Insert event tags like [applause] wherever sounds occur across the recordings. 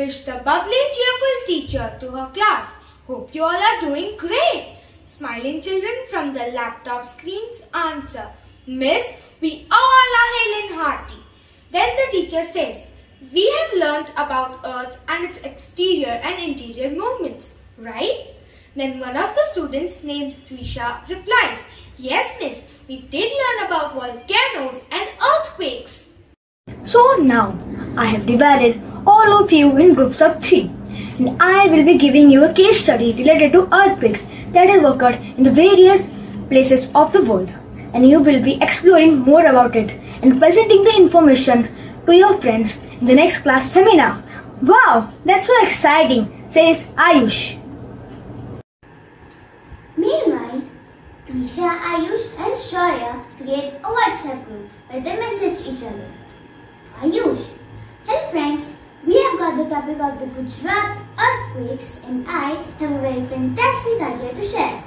Wish the bubbly, cheerful teacher to her class. Hope you all are doing great. Smiling children from the laptop screens answer, Miss, we all are hale and hearty. Then the teacher says, We have learnt about Earth and its exterior and interior movements, right? Then one of the students named Twisha replies, Yes, miss, we did learn about volcanoes and earthquakes. So now I have divided all of you in groups of three and I will be giving you a case study related to earthquakes that have occurred in the various places of the world and you will be exploring more about it and presenting the information to your friends in the next class seminar. Wow, that's so exciting, says Ayush. Meanwhile, Trisha, Ayush and Shaurya create a WhatsApp group where they message each other. Ayush, hey friends, we have got the topic of the Gujarat earthquakes and I have a very fantastic idea to share.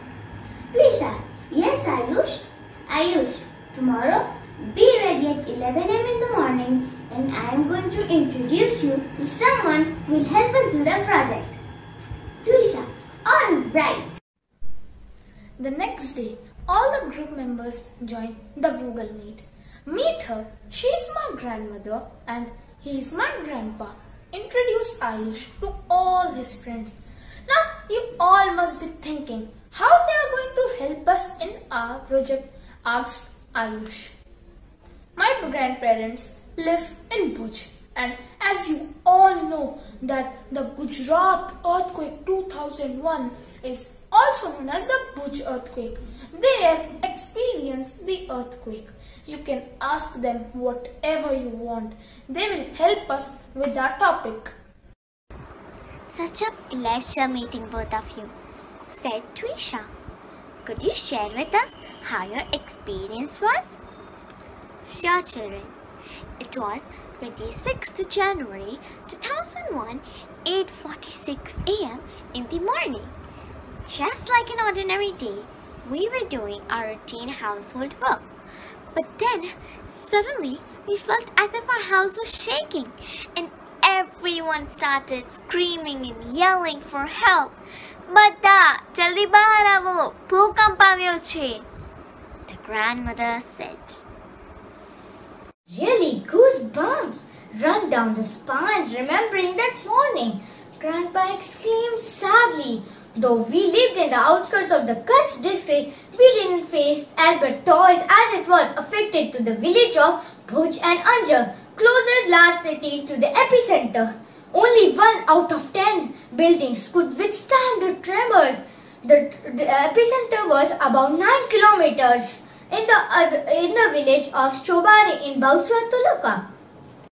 Trisha, yes Ayush? Ayush, tomorrow be ready at 11 am in the morning and I am going to introduce you to someone who will help us do the project. Trisha, alright. The next day, all the group members joined the Google Meet. Meet her, She is my grandmother and he is my grandpa. Introduced Ayush to all his friends. Now, you all must be thinking how they are going to help us in our project, asked Ayush. My grandparents live in Bhuj and as you all know that the Gujarat earthquake 2001 is also known as the Bhuj earthquake. They have experienced the earthquake. You can ask them whatever you want. They will help us with our topic. Such a pleasure meeting both of you, said Trisha. Could you share with us how your experience was? Sure, children. It was 26th January 2001, 8:46 a.m. in the morning. Just like an ordinary day, we were doing our routine household work. But then, suddenly, we felt as if our house was shaking and everyone started screaming and yelling for help. બધા જલ્દી બહાર આવો ભૂકંપ આવ્યો છે The grandmother said. Really, goosebumps run down the spine remembering that morning. Grandpa exclaimed sadly. Though we lived in the outskirts of the Kutch district, we didn't face Albert Toys as it was affected to the village of Bhuj and Anjar, closest large cities to the epicenter. Only one out of ten buildings could withstand the tremors. The, the epicenter was about 9 kilometers in the, in the village of Chobari in Bhachau Taluka.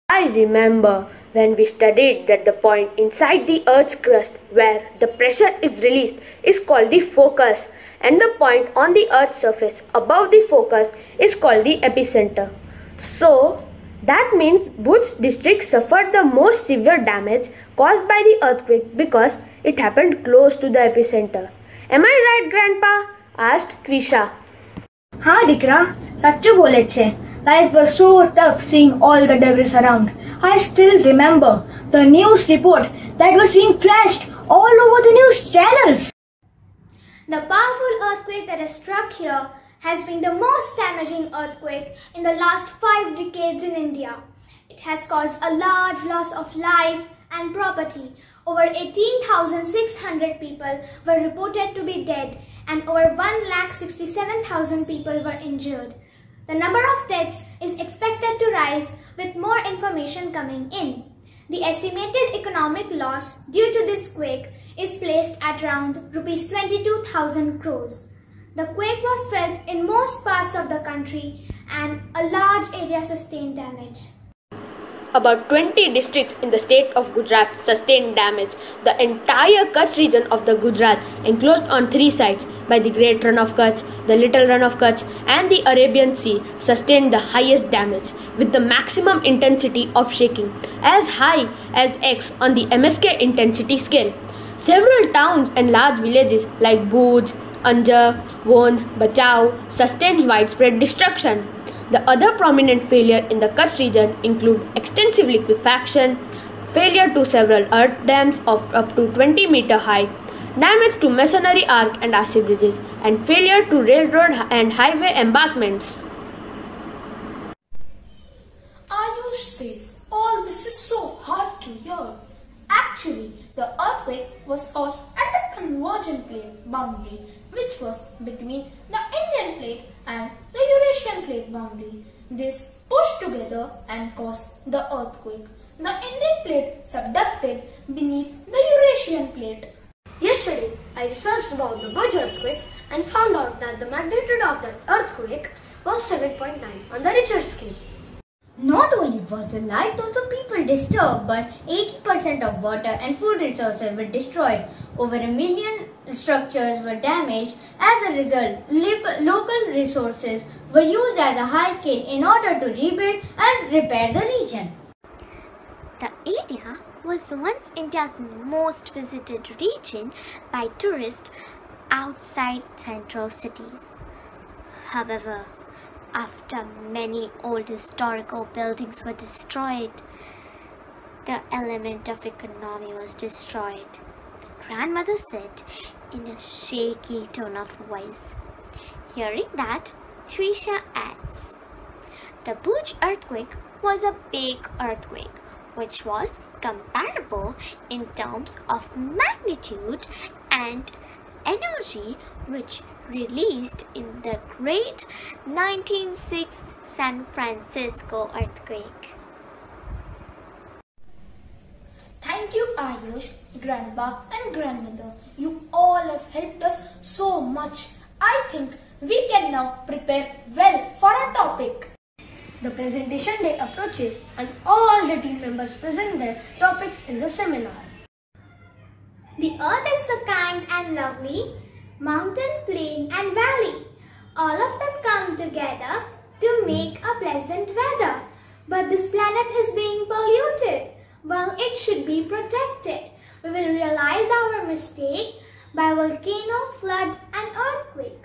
I remember when we studied that the point inside the Earth's crust where the pressure is released is called the focus and the point on the Earth's surface above the focus is called the epicenter. So, that means Bhuj district suffered the most severe damage caused by the earthquake because it happened close to the epicenter. Am I right, Grandpa? asked Trisha. હા દીકરા સાચું બોલે છે Life was so tough seeing all the debris around. I still remember the news report that was being flashed all over the news channels. The powerful earthquake that has struck here has been the most damaging earthquake in the last five decades in India. It has caused a large loss of life and property. Over 18,600 people were reported to be dead and over 1,67,000 people were injured. The number of deaths is expected to rise with more information coming in. The estimated economic loss due to this quake is placed at around rupees 22,000 crores. The quake was felt in most parts of the country and a large area sustained damage. About 20 districts in the state of Gujarat sustained damage. The entire Kutch region of the Gujarat, enclosed on three sides by the Great Rann of Kutch, the Little Rann of Kutch, and the Arabian Sea, sustained the highest damage, with the maximum intensity of shaking as high as X on the MSK intensity scale. Several towns and large villages like Bhuj, Anjar, Wond, Bhachau sustained widespread destruction. The other prominent failure in the Kutch region include extensive liquefaction, failure to several earth dams of up to 20 meter height, damage to masonry arch and RC bridges, and failure to railroad and highway embankments. Ayush says all this is so hard to hear. Actually, the earthquake was caused at the convergent plate boundary which was between the Indian plate and the Eurasian plate boundary. This pushed together and caused the earthquake. The Indian plate subducted beneath the Eurasian plate. Yesterday, I researched about the Bhuj earthquake and found out that the magnitude of that earthquake was 7.9 on the Richter scale. Not only was the lives of the people disturbed, but 80% of water and food resources were destroyed. Over a million structures were damaged. As a result, local resources were used at a high scale in order to rebuild and repair the region. The area was once India's most visited region by tourists outside central cities. However, after many old historical buildings were destroyed, the element of economy was destroyed. The grandmother said in a shaky tone of voice. Hearing that, Trisha adds, The Bhuj earthquake was a big earthquake, which was comparable in terms of magnitude and energy which released in the great 1906 San Francisco earthquake. Thank you, Ayush, Grandpa, and Grandmother. You all have helped us so much. I think we can now prepare well for our topic. The presentation day approaches and all the team members present their topics in the seminar. The earth is so kind and lovely mountain, plain and valley. All of them come together to make a pleasant weather. But this planet is being polluted. Well, it should be protected. We will realize our mistake by volcano, flood and earthquake.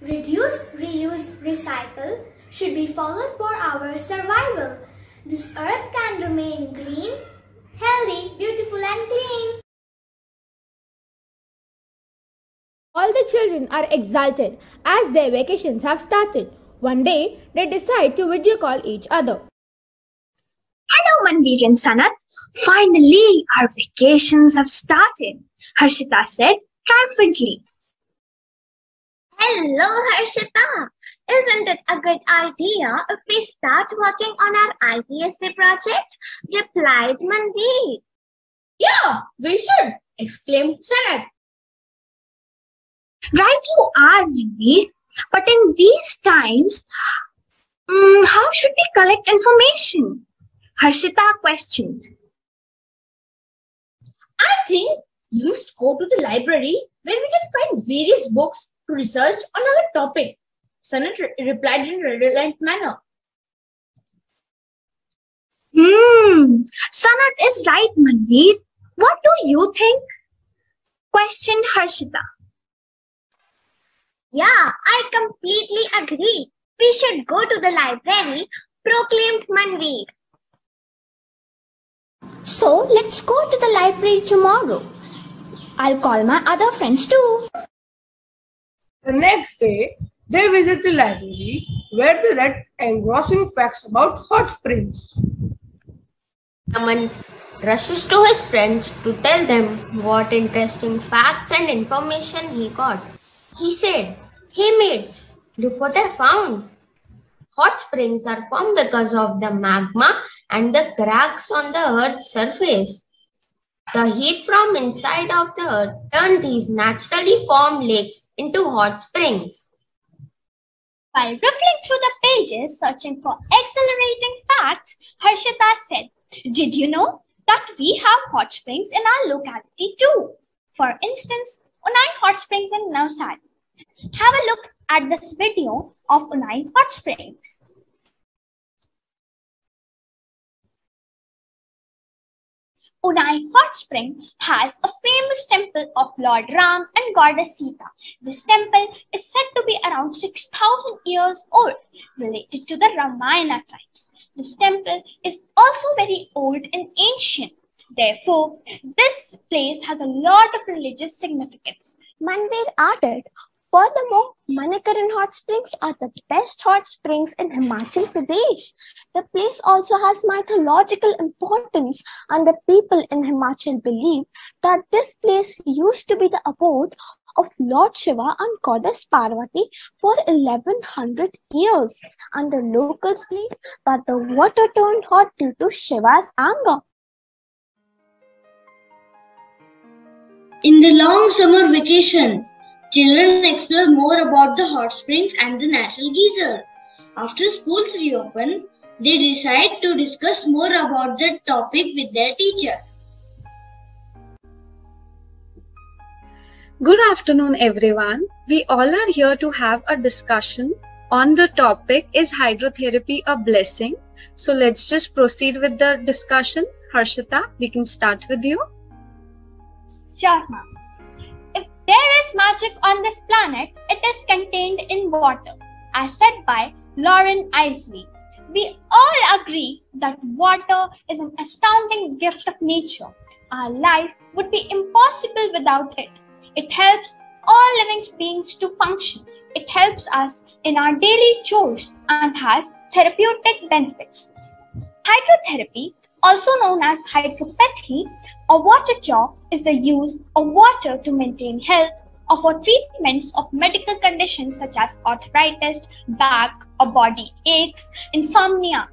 Reduce, reuse, recycle should be followed for our survival. This earth can remain green, healthy, beautiful and clean. All the children are excited as their vacations have started. One day, they decide to video call each other. Hello, Manveer and Sanat. Finally, our vacations have started, Harshita said triumphantly. Hello, Harshita. Isn't it a good idea if we start working on our IPSC project? replied Manveer. Yeah, we should, exclaimed Sanat. Right you are, Manveer. But in these times, um, how should we collect information? Harshita questioned. I think you must go to the library where we can find various books to research on our topic. Sanat re replied in a relevant manner. Hmm, Sanat is right, Manveer. What do you think? Questioned Harshita. Yeah, I completely agree. We should go to the library, proclaimed Manveer. So let's go to the library tomorrow. I'll call my other friends too. The next day, they visit the library where they read engrossing facts about hot springs. Aman rushes to his friends to tell them what interesting facts and information he got. He said, Hey mates, look what I found. Hot springs are formed because of the magma and the cracks on the earth's surface. The heat from inside of the earth turn these naturally formed lakes into hot springs. While looking through the pages searching for exhilarating facts, Harshita said, Did you know that we have hot springs in our locality too? For instance, Unai Hot Springs in Navsari have a look at this video of Unai Hot Springs. Unai Hot Spring has a famous temple of Lord Ram and Goddess Sita. This temple is said to be around 6000 years old, related to the Ramayana times. This temple is also very old and ancient. Therefore, this place has a lot of religious significance. Manvir added, Furthermore, Manikaran hot springs are the best hot springs in Himachal Pradesh. The place also has mythological importance, and the people in Himachal believe that this place used to be the abode of Lord Shiva and Goddess Parvati for 1100 years, and the locals believe that the water turned hot due to Shiva's anger. In the long summer vacations, children explore more about the hot springs and the natural geyser. After schools reopen, they decide to discuss more about the topic with their teacher. Good afternoon, everyone. We all are here to have a discussion on the topic Is hydrotherapy a blessing? So let's just proceed with the discussion. Harshita, we can start with you. Sure, ma'am. There is magic on this planet, it is contained in water, as said by Loren Eiseley. We all agree that water is an astounding gift of nature. Our life would be impossible without it. It helps all living beings to function. It helps us in our daily chores and has therapeutic benefits. Hydrotherapy also known as hydropathy, a water cure is the use of water to maintain health or for treatments of medical conditions such as arthritis, back or body aches, insomnia.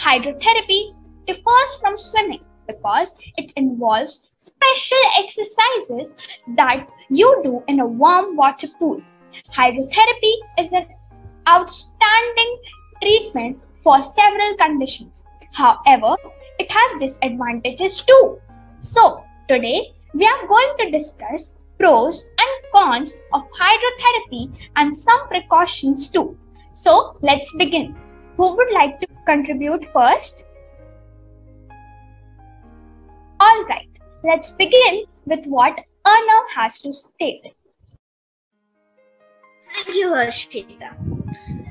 Hydrotherapy differs from swimming because it involves special exercises that you do in a warm water pool. Hydrotherapy is an outstanding treatment for several conditions. However, it has disadvantages too. So, today we are going to discuss pros and cons of hydrotherapy and some precautions too. So, let's begin. Who would like to contribute first? Alright, let's begin with what Arnav has to state. Thank you, Harshita.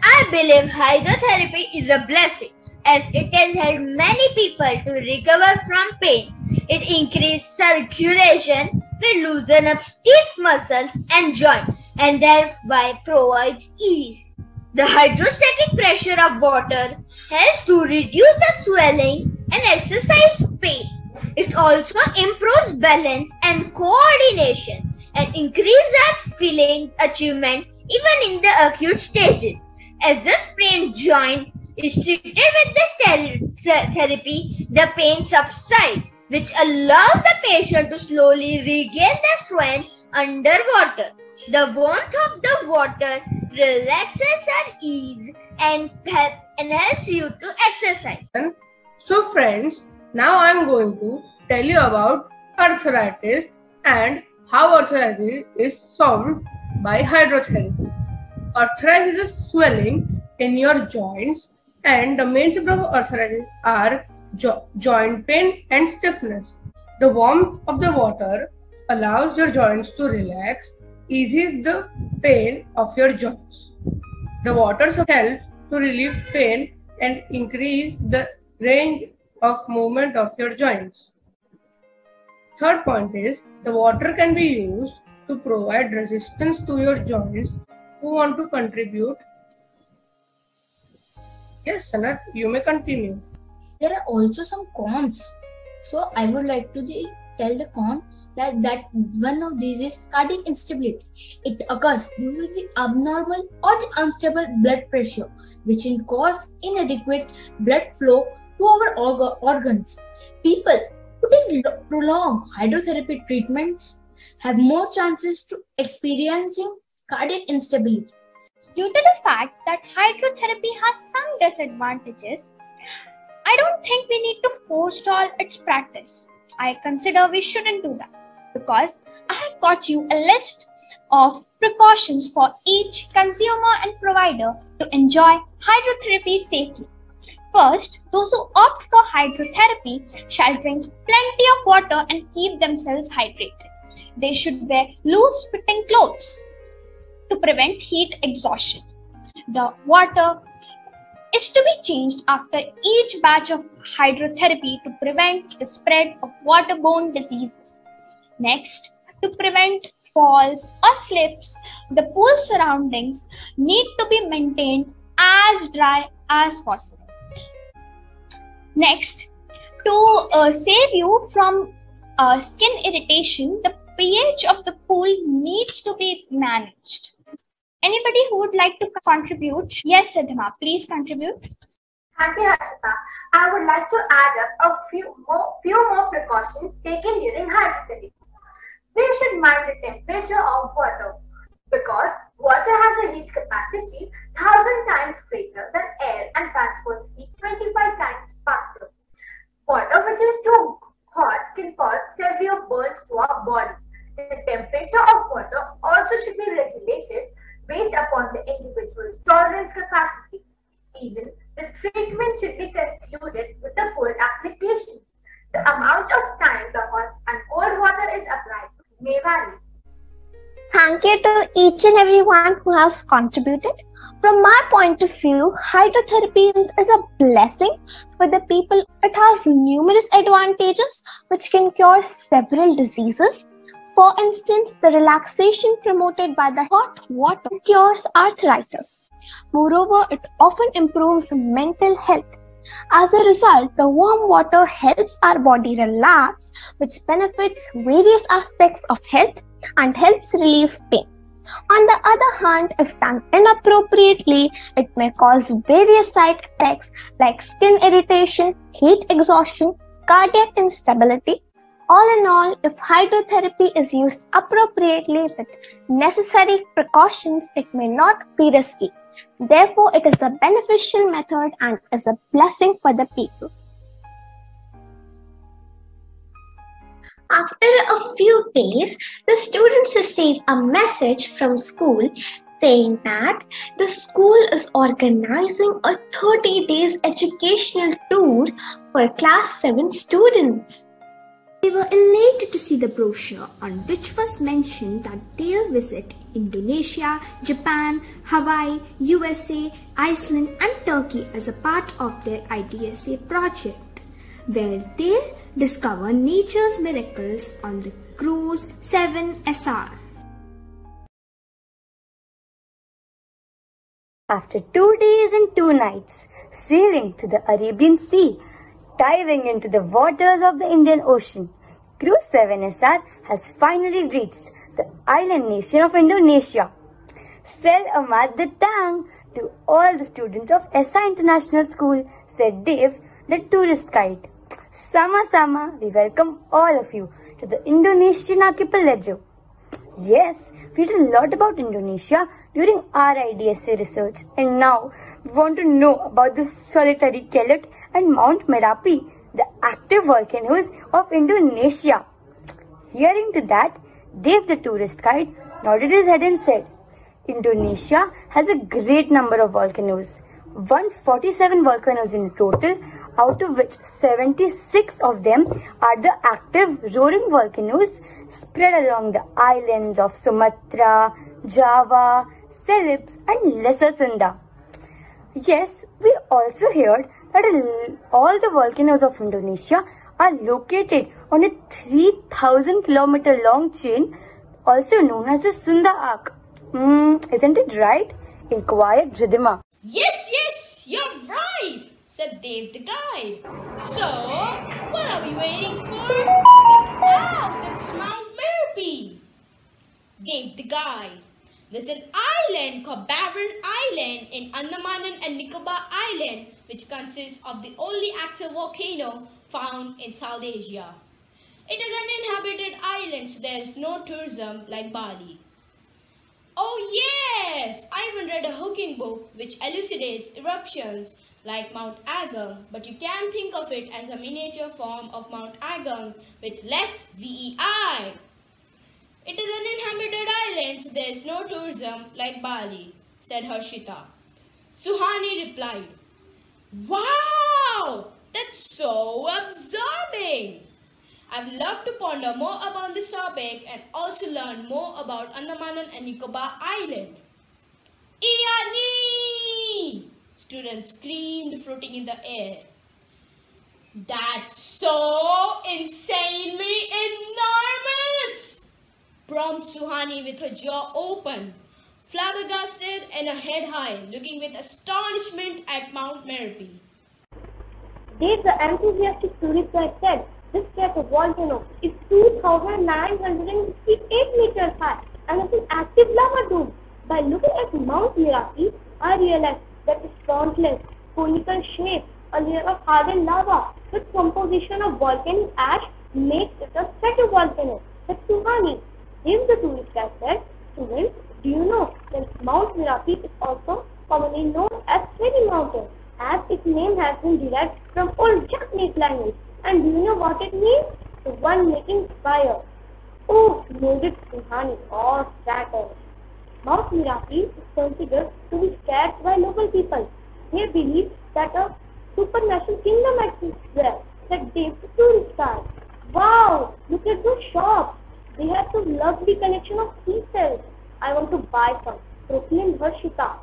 I believe hydrotherapy is a blessing as it has helped many people to recover from pain. It increases circulation, will loosen up stiff muscles and joints and thereby provides ease. The hydrostatic pressure of water helps to reduce the swelling and exercise pain. It also improves balance and coordination and increases feelings achievement even in the acute stages. As the sprained joint is treated with the therapy, the pain subsides, which allows the patient to slowly regain the strength underwater. The warmth of the water relaxes our ease and, help, and helps you to exercise. So, friends, now I am going to tell you about arthritis and how arthritis is solved by hydrotherapy. Arthritis is swelling in your joints and the main symptoms of arthritis are jo- joint pain and stiffness. The warmth of the water allows your joints to relax, eases the pain of your joints. The water helps to relieve pain and increase the range of movement of your joints. Third point is the water can be used to provide resistance to your joints. Who want to contribute Yes, Sanat, you may continue. There are also some cons. So I would like to the, tell the con that that one of these is cardiac instability. It occurs due to the abnormal or the unstable blood pressure, which can cause inadequate blood flow to our orga- organs. People who take prolonged hydrotherapy treatments have more chances to experiencing cardiac instability. Due to the fact that hydrotherapy has some disadvantages, I don't think we need to forestall its practice. I consider we shouldn't do that because I have got you a list of precautions for each consumer and provider to enjoy hydrotherapy safely. First, those who opt for hydrotherapy shall drink plenty of water and keep themselves hydrated. They should wear loose fitting clothes to prevent heat exhaustion. The water is to be changed after each batch of hydrotherapy to prevent the spread of waterborne diseases. Next, to prevent falls or slips, the pool surroundings need to be maintained as dry as possible. Next, to uh, save you from uh, skin irritation, the pH of the pool needs to be managed. Anybody who would like to contribute? Yes, Radhima, please contribute. Thank you, Harshita. I would like to add up a few more, few more precautions taken during hydrotherapy. We should mind the temperature of water because water has a heat capacity 1000 times greater than air and transports heat 25 times faster. Water which is too hot can cause severe burns to our body. The temperature of water also should be regulated based upon the individual's tolerance capacity. Even the treatment should be concluded with a cold application. The amount of time the hot and cold water is applied may vary. Thank you to each and everyone who has contributed. From my point of view, hydrotherapy is a blessing for the people. It has numerous advantages which can cure several diseases. For instance, the relaxation promoted by the hot water cures arthritis. Moreover, it often improves mental health. As a result, the warm water helps our body relax, which benefits various aspects of health and helps relieve pain. On the other hand, if done inappropriately, it may cause various side effects like skin irritation, heat exhaustion, cardiac instability. All in all, if hydrotherapy is used appropriately with necessary precautions, it may not be risky. Therefore, it is a beneficial method and is a blessing for the people. After a few days, the students receive a message from school saying that the school is organizing a 30 days educational tour for class 7 students. They were elated to see the brochure on which was mentioned that they'll visit Indonesia, Japan, Hawaii, USA, Iceland, and Turkey as a part of their IDSA project, where they'll discover nature's miracles on the cruise 7SR. After two days and two nights sailing to the Arabian Sea, diving into the waters of the Indian Ocean, Cruise 7SR has finally reached the island nation of Indonesia. Selamat datang to all the students of SI International School, said Dave, the tourist guide. Sama-sama, we welcome all of you to the Indonesian archipelago. Yes, we did a lot about Indonesia during our IDSA research and now we want to know about this solitary Kelut and Mount Merapi, the active volcanoes of Indonesia. Hearing to that, Dave the tourist guide nodded his head and said, Indonesia has a great number of volcanoes. 147 volcanoes in total, out of which 76 of them are the active roaring volcanoes spread along the islands of Sumatra, Java, Celebes and Lesser Sunda. Yes, we also heard that all the volcanoes of Indonesia are located on a 3000 kilometer long chain also known as the Sunda Arc. Mm, isn't it right? inquired Ridhima. Yes, yes, you're right, said Dave the guide. So, what are we waiting for? Look out, it's Mount Merapi. Dave the guide. There's an island called Barren Island in Andaman and Nicobar Island, which consists of the only active volcano found in South Asia. It is an inhabited island, so there is no tourism like Bali. Oh yes, I even read a hooking book which elucidates eruptions like Mount Agung, but you can think of it as a miniature form of Mount Agung with less VEI. It is an inhabited island, so there is no tourism like Bali, said Harshita. Suhani replied, Wow! That's so absorbing! I'd love to ponder more about this topic and also learn more about Andaman and Nicobar Island. Iani! Students screamed, floating in the air. That's so insanely enormous! Prompted Suhani with her jaw open, flabbergasted and her head high, looking with astonishment at Mount Merapi. Dave, the enthusiastic tourist guide said, this volcano is 2,958 meters high and is an active lava dome. By looking at Mount Merapi, I realized that its countless conical shape, a layer of hardened lava with composition of volcanic ash makes it a stratovolcano. The Suhani. Dave the tourist guide said, students, do you know that Mount Merapi is also commonly known as Fairy Mountain as its name has been derived from old Japanese language. And do you know what it means? The one making fire. Oh, noted Suhani or Saturn. Mount Merope is considered to be scared by local people. They believe that a supernatural kingdom exists there that Dave the tourist guide. Wow! Look at those shops. They have to love the collection of cells. I want to buy some. Proclaimed Harshita.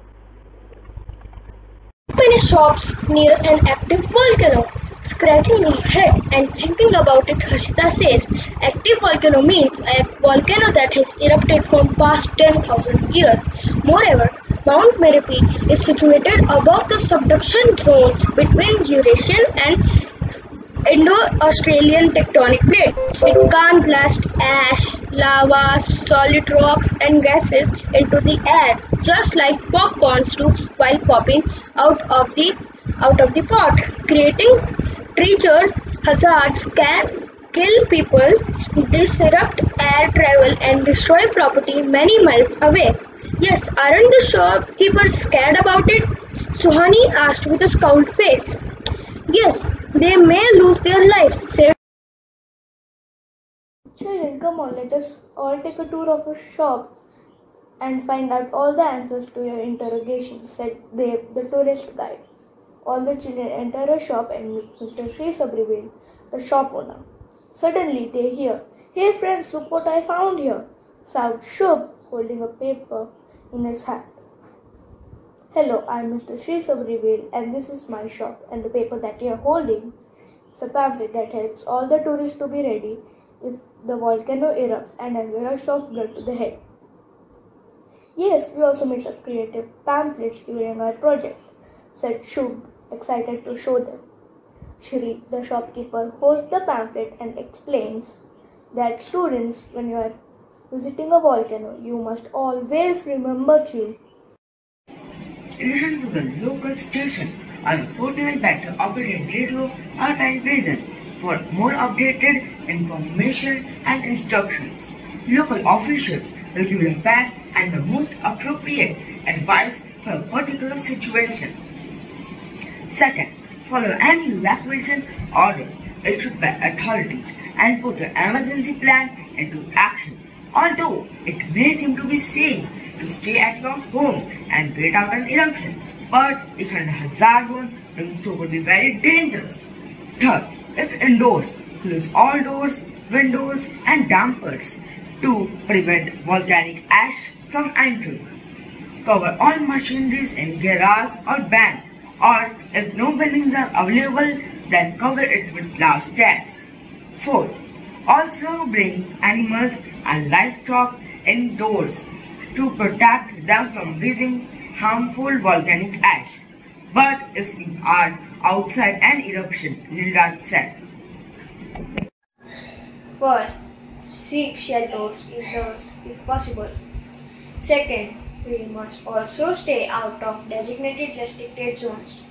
Many shops near an active volcano. Scratching her head and thinking about it, Harshita says, active volcano means a volcano that has erupted from past 10,000 years. Moreover, Mount Merapi is situated above the subduction zone between Eurasian and Indo-Australian tectonic plate. It can't blast ash, lava, solid rocks and gases into the air, just like popcorns do while popping out of the out of the pot, creating treacherous hazards can kill people, disrupt air travel and destroy property many miles away. Yes, aren't the shopkeepers scared about it? Suhani asked with a scowled face. Yes, they may lose their lives, said Children, come on, let us all take a tour of a shop and find out all the answers to your interrogations, said Dev, the tourist guide. All the children enter a shop and meet Mr. Sri Sabrivel, the shop owner. Suddenly they hear, Hey friends, look what I found here, shouts Shub, holding a paper in his hand. Hello, I'm Mr. Sri Sabrivel and this is my shop and the paper that you are holding is a pamphlet that helps all the tourists to be ready if the volcano erupts and has a rush of blood to the head. Yes, we also made some creative pamphlets during our project, said Shub, excited to show them. Shri, the shopkeeper, holds the pamphlet and explains that students, when you are visiting a volcano, you must always remember to listen to the local station on portable battery operated radio or television for more updated information and instructions. Local officials will give you the best and the most appropriate advice for a particular situation. Second, follow any evacuation order issued by authorities and put your emergency plan into action. Although it may seem to be safe to stay at your home and wait out an eruption, but if you're in a hazard zone, doing so would be very dangerous. Third, if indoors, close all doors, windows and dampers to prevent volcanic ash from entering. Cover all machineries in garage or van or if no buildings are available then cover it with glass tabs. Fourth, also bring animals and livestock indoors to protect them from breathing harmful volcanic ash. But if we are outside an eruption, Nilraj said. First, seek shelters indoors if possible. Second, we must also stay out of designated restricted zones.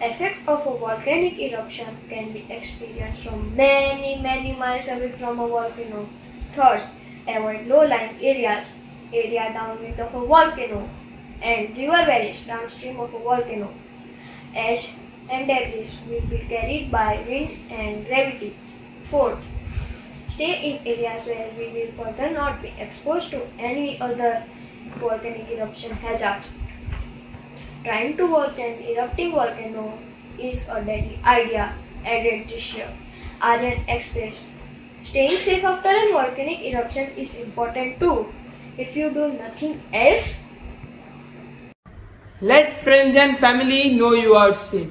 Effects of a volcanic eruption can be experienced from many, many miles away from a volcano. Third, avoid low-lying areas, area downwind of a volcano, and river valleys downstream of a volcano. Ash and debris will be carried by wind and gravity. Fourth, stay in areas where we will further not be exposed to any other volcanic eruption hazards. Trying to watch an erupting volcano is a deadly idea, added this year. Aryan expressed. Staying safe after a volcanic eruption is important too. If you do nothing else, let friends and family know you are safe.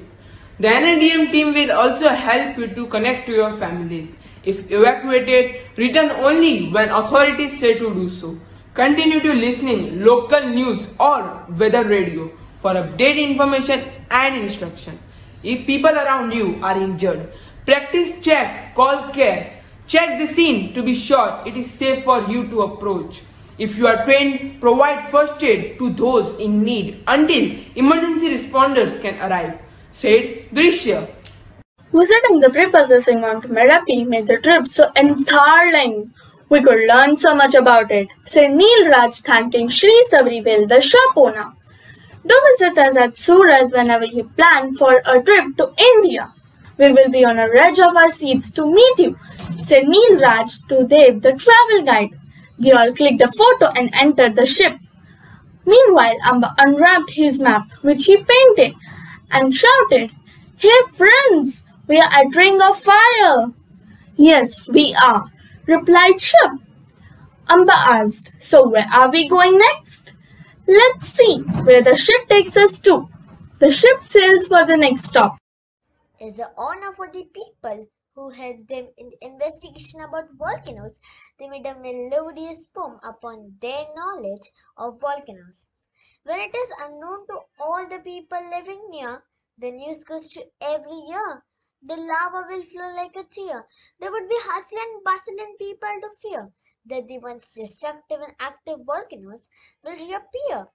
The NADM team will also help you to connect to your families. If evacuated, return only when authorities say to do so. Continue to listening local news or weather radio for updated information and instruction. If people around you are injured, practice check, call care, check the scene to be sure it is safe for you to approach. If you are trained, provide first aid to those in need until emergency responders can arrive. Said Drishya. Visiting the pre-processing Mount Merapi made the trip so enthralling. We could learn so much about it, said Neil Raj thanking Sri Sabrivel, the shop owner. Do visit us at Surat whenever you plan for a trip to India. We will be on a edge of our seats to meet you, said Neil Raj to Dev, the travel guide. All clicked a photo and entered the ship. Meanwhile, Amba unwrapped his map, which he painted, and shouted, Hey friends, we are at Ring of Fire. Yes, we are, replied Ship. Amba asked, So where are we going next? Let's see where the ship takes us to. The ship sails for the next stop. Is the honor for the people who helped them in the investigation about volcanoes. They made a melodious poem upon their knowledge of volcanoes. When it is unknown to all the people living near, the news goes to every ear. The lava will flow like a tear. There would be hustle and bustle and people to fear that the once destructive and active volcanoes will reappear.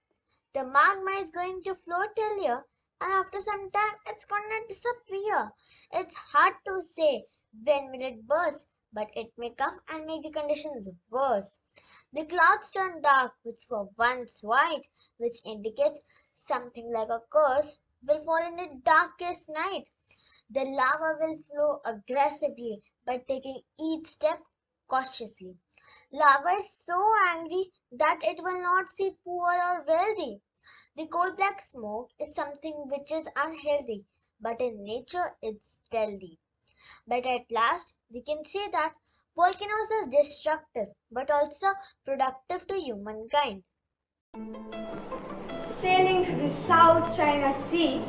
The magma is going to flow till here, and after some time it's gonna disappear. It's hard to say when will it burst, but it may come and make the conditions worse. The clouds turn dark, which were once white, which indicates something like a curse will fall in the darkest night. The lava will flow aggressively by taking each step cautiously. Lava is so angry that it will not see poor or wealthy. The coal black smoke is something which is unhealthy, but in nature it's deadly. But at last, we can say that volcanoes are destructive, but also productive to humankind. Sailing to the South China Sea,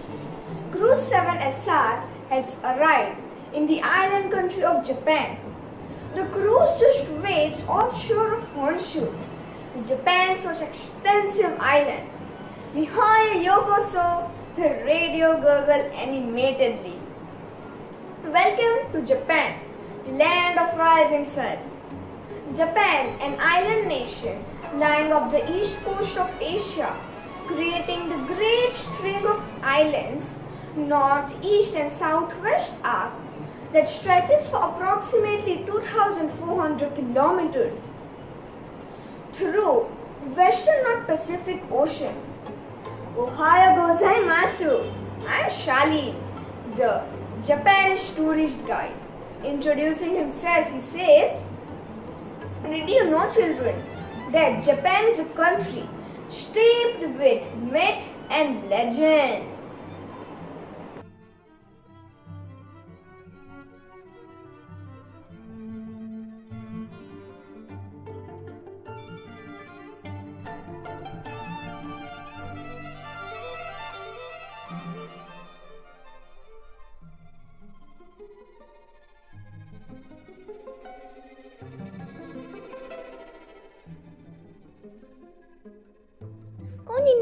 Cruise 7 SR has arrived in the island country of Japan. The cruise just waits offshore of Honshu, Japan's most extensive island. We Yokoso, the radio gurgle animatedly. Welcome to Japan, the land of rising sun. Japan, an island nation lying off the east coast of Asia, creating the great string of islands, north, east and southwest arc that stretches for approximately 2,400 kilometers through western North Pacific Ocean. Ohayo gozaimasu! I'm Shali, the Japanese tourist guide. Introducing himself, he says, Did you know, children, that Japan is a country steeped with myth and legend?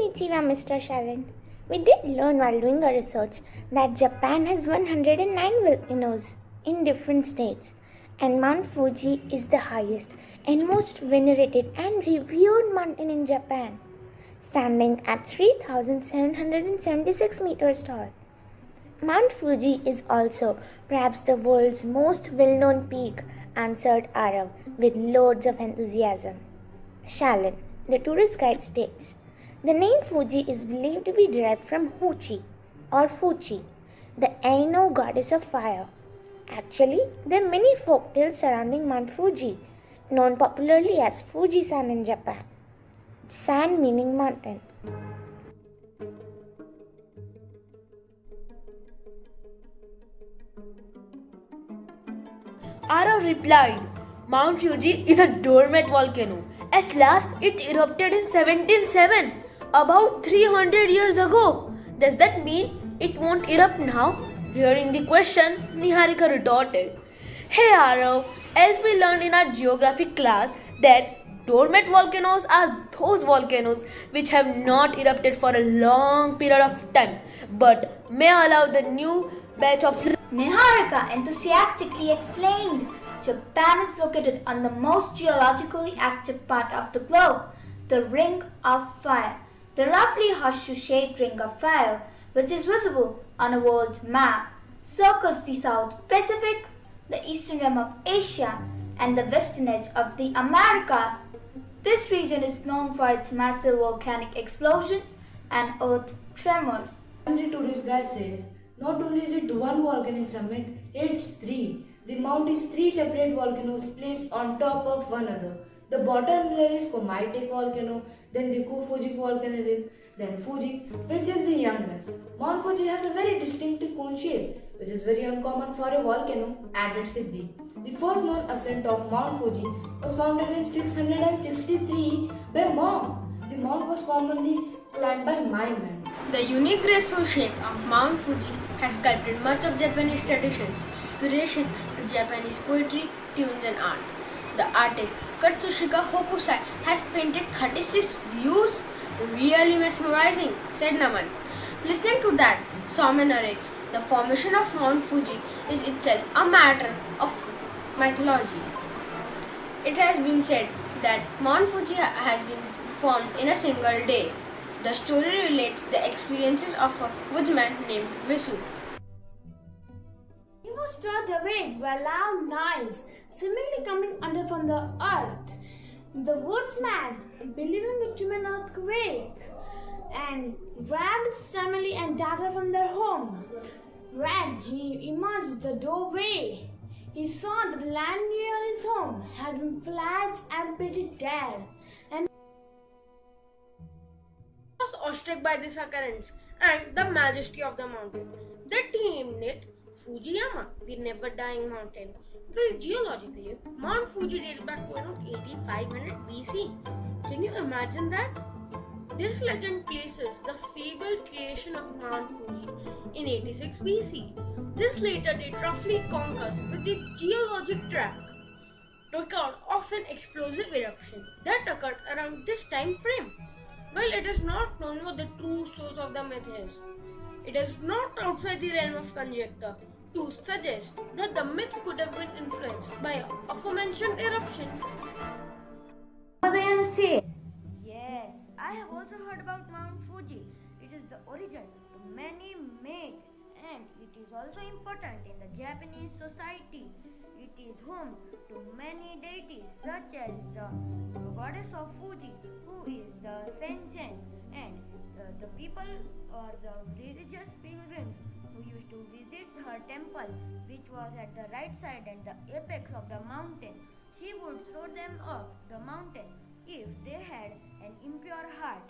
Konnichiwa, Mr. Shalin. We did learn while doing our research that Japan has 109 volcanoes in different states, and Mount Fuji is the highest and most venerated and revered mountain in Japan, standing at 3,776 meters tall. Mount Fuji is also perhaps the world's most well known peak, answered Arav with loads of enthusiasm. Shalin, the tourist guide, states the name Fuji is believed to be derived from Huchi or Fuchi, the Ainu goddess of fire. Actually, there are many folk tales surrounding Mount Fuji, known popularly as Fuji-san in Japan. San meaning mountain. Ara replied, Mount Fuji is a dormant volcano. As last it erupted in 1707 about 300 years ago. Does that mean it won't erupt now? Hearing the question, Niharika retorted, Hey Arav, as we learned in our geography class that dormant volcanoes are those volcanoes which have not erupted for a long period of time but may allow the new batch of Niharika enthusiastically explained. Japan is located on the most geologically active part of the globe, the Ring of Fire. The roughly horseshoe-shaped ring of fire, which is visible on a world map, circles the South Pacific, the eastern rim of Asia, and the western edge of the Americas. This region is known for its massive volcanic explosions and earth tremors. The tourist guide says, not only is it one volcanic summit, it's three. The mount is three separate volcanoes placed on top of one another. The bottom layer is Komitake volcano, then the Kofuji volcano rim, then Fuji, which is the youngest. Mount Fuji has a very distinctive cone shape, which is very uncommon for a volcano, added Siddhi. The first known ascent of Mount Fuji was founded in 663 by Monk. The mount was commonly climbed by Mindmen. The unique graceful shape of Mount Fuji has sculpted much of Japanese traditions, inspiration to Japanese poetry, tunes and art. The artist Katsushika Hokusai has painted 36 views. Really mesmerizing, said Naman. Listening to that, Soumya narrates, the formation of Mount Fuji is itself a matter of mythology. It has been said that Mount Fuji has been formed in a single day. The story relates the experiences of a woodsman named Visu. He was stirred awake by loud noise, seemingly coming under from the earth. The woodsman, believing it to be an earthquake, and ran his family and daughter from their home. When he emerged the doorway, he saw that the land near his home had been flat and pretty dead, and was awestruck by this occurrence and the majesty of the mountain. They named it Fujiyama, the never dying mountain. Well, geologically, Mount Fuji dates back to around 8500 BC. Can you imagine that? This legend places the fabled creation of Mount Fuji in 86 BC. This later date roughly concurs with the geologic track record of an explosive eruption that occurred around this time frame. While it is not known what the true source of the myth is. It is not outside the realm of conjecture to suggest that the myth could have been influenced by aforementioned eruption. Udayan says, Yes, I have also heard about Mount Fuji. It is the origin to many myths and it is also important in the Japanese society. It is home to many deities such as the goddess of Fuji, who is the Sensen, and uh, the people or the religious pilgrims used to visit her temple, which was at the right side and the apex of the mountain. She would throw them off the mountain if they had an impure heart.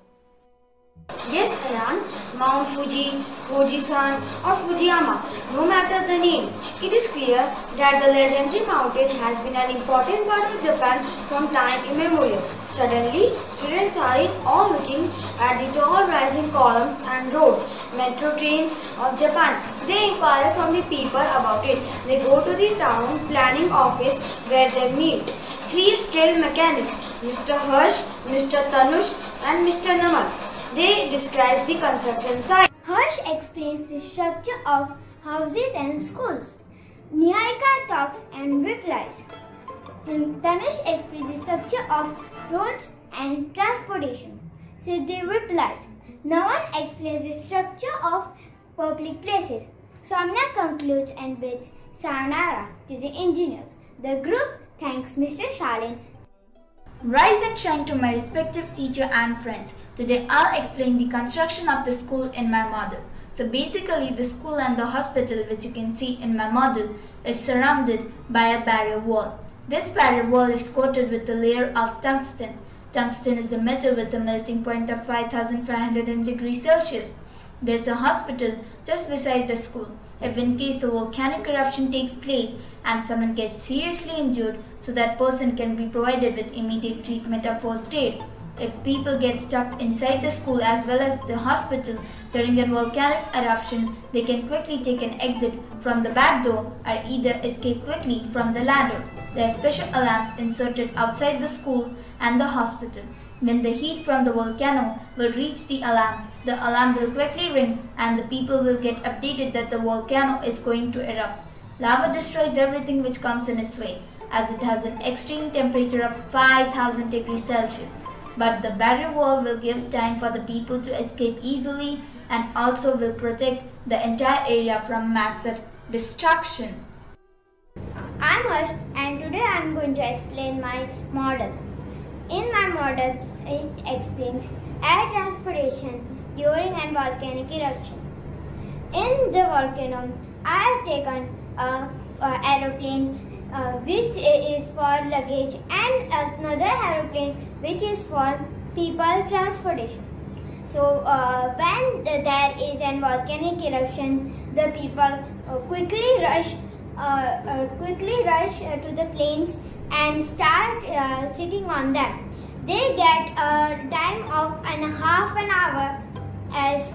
Yes, Ayan, Mount Fuji, Fuji-san or Fujiyama, no matter the name, it is clear that the legendary mountain has been an important part of Japan from time immemorial. Suddenly, students are in awe looking at the tall rising columns and roads, metro trains of Japan. They inquire from the people about it. They go to the town planning office where they meet three skilled mechanics, Mr. Harsh, Mr. Tanush, and Mr. Namal. They describe the construction site. Harsh explains the structure of houses and schools. Niharika talks and replies. Tanish explains the structure of roads and transportation. Siddhi replies. Naman explains the structure of public places. Soumya concludes and bids sayonara to the engineers. The group thanks Mr. Shalin Rise and shine to my respective teacher and friends. Today I'll explain the construction of the school in my model. So basically the school and the hospital which you can see in my model is surrounded by a barrier wall. This barrier wall is coated with a layer of tungsten. Tungsten is a metal with a melting point of 5500 degrees Celsius. There's a hospital just beside the school. If in case a volcanic eruption takes place and someone gets seriously injured so that person can be provided with immediate treatment or first aid. If people get stuck inside the school as well as the hospital during a volcanic eruption, they can quickly take an exit from the back door or either escape quickly from the ladder. There are special alarms inserted outside the school and the hospital. When the heat from the volcano will reach the alarm, the alarm will quickly ring and the people will get updated that the volcano is going to erupt. Lava destroys everything which comes in its way as it has an extreme temperature of 5000 degrees Celsius. But the barrier wall will give time for the people to escape easily and also will protect the entire area from massive destruction. I'm Harsh and today I'm going to explain my model. In my model, it explains air transpiration during a volcanic eruption. In the volcano, I have taken a, a aeroplane uh, which is for luggage and another aeroplane which is for people transportation. So uh, when there is a volcanic eruption, the people uh, quickly rush, uh, uh, quickly rush to the planes and start sitting on them. They get a time of an half an hour as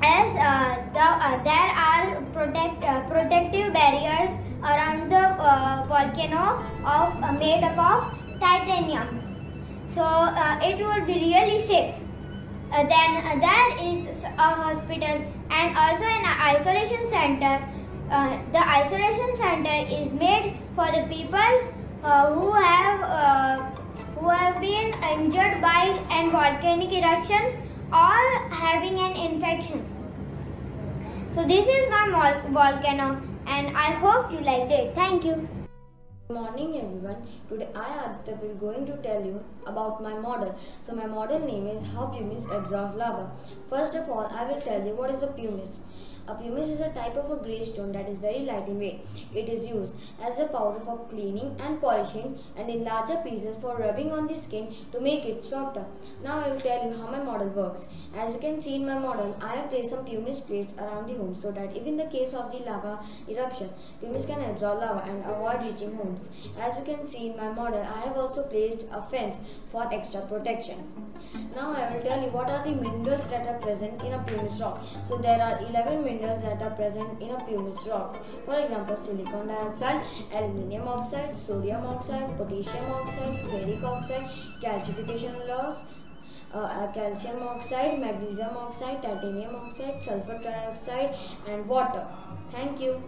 as uh, the, uh, there are protect, uh, protective barriers around the volcano of made up of titanium so it will be really safe uh, then uh, there is a hospital and also an isolation center. Uh, the isolation center is made for the people who have who have been injured by a volcanic eruption or having an infection. So this is my volcano and I hope you liked it. Thank you. Good morning everyone. Today I Aditya will going to tell you about my model. So my model name is how pumice absorbs lava. First of all I will tell you what is a pumice. A pumice is a type of a grey stone that is very light in weight. It is used as a powder for cleaning and polishing and in larger pieces for rubbing on the skin to make it softer. Now I will tell you how my model works. As you can see in my model, I have placed some pumice plates around the home so that if in the case of the lava eruption, pumice can absorb lava and avoid reaching homes. As you can see in my model, I have also placed a fence for extra protection. Now I will tell you what are the minerals that are present in a pumice rock. So there are 11 minerals minerals that are present in a pumice rock. For example, silicon dioxide, aluminium oxide, sodium oxide, potassium oxide, ferric oxide, calcification loss, uh, calcium oxide, magnesium oxide, titanium oxide, sulfur trioxide and water. Thank you.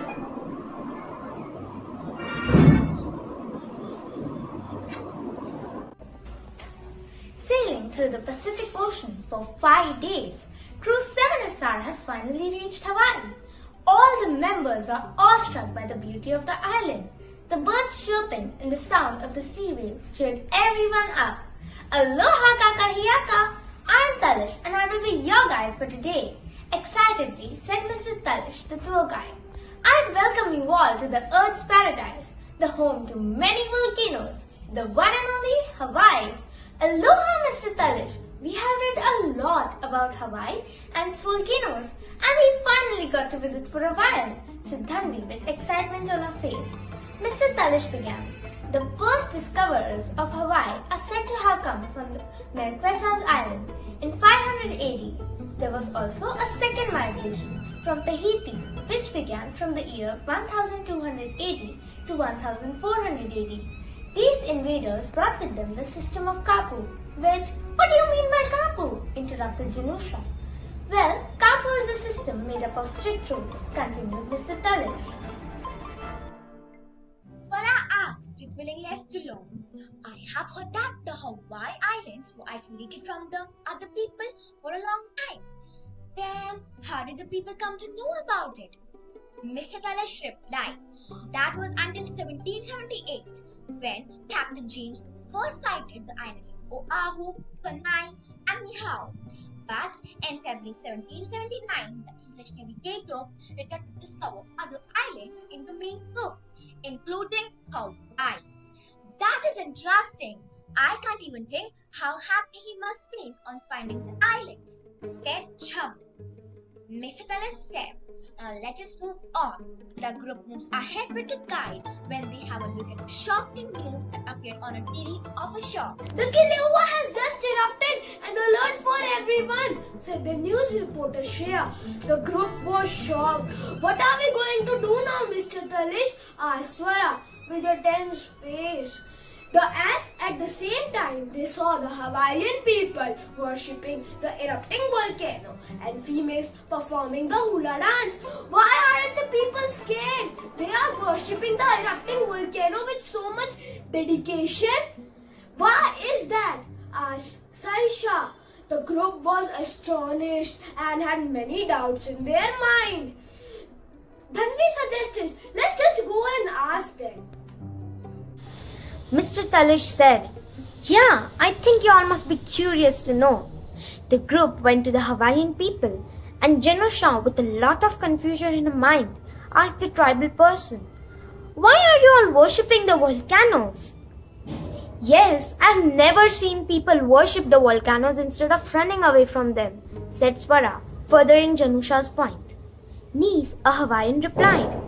[laughs] Sailing through the Pacific Ocean for five days, Cruise 7SR has finally reached Hawaii. All the members are awestruck by the beauty of the island. The birds chirping and the sound of the sea waves cheered everyone up. Aloha kakahiaka! I am Talish and I will be your guide for today. Excitedly said Mr. Talish, the tour guide. I welcome you all to the Earth's paradise, the home to many volcanoes, the one and only Hawaii. Aloha, Mr. Talish. We have read a lot about Hawaii and its volcanoes and we finally got to visit for a while, said Dhanvi with excitement on her face. Mr. Talish began. The first discoverers of Hawaii are said to have come from the Marquesas Island in 500 AD. There was also a second migration from Tahiti which began from the year 1200 AD to 1400 AD. These invaders brought with them the system of Kapu, which, what do you mean by Kapu? interrupted Janusha. Well, Kapu is a system made up of strict rules, continued Mr. Talish. Swara asked with willingness to learn. I have heard that the Hawaii Islands were isolated from the other people for a long time. Then, how did the people come to know about it? Mr. Talish replied, that was until 1778 when Captain James first sighted the islands of Oahu, Panay, and Niihau. But in February 1779, the English navigator returned to discover other islands in the main group, including Hawaii. that is interesting. I can't even think how happy he must be on finding the islands, said Chum. Mr. Tullis said, uh, let us move on. The group moves ahead with the guide when they have a look at the shocking news that appeared on a TV of a shop. The Kilauea has just erupted and alert for everyone, said the news reporter Shreya. The group was shocked. What are we going to do now, Mr. Talish? asked Swara with a tense face. The as at the same time they saw the Hawaiian people worshipping the erupting volcano and females performing the hula dance. Why aren't the people scared? They are worshipping the erupting volcano with so much dedication. Why is that? asked Saisha. The group was astonished and had many doubts in their mind. Then we suggested, let's just go and ask them. Mr. Talish said, Yeah, I think you all must be curious to know. The group went to the Hawaiian people, and Janusha, with a lot of confusion in her mind, asked the tribal person, Why are you all worshipping the volcanoes? Yes, I've never seen people worship the volcanoes instead of running away from them, said Swara, furthering Janusha's point. Neve, a Hawaiian, replied,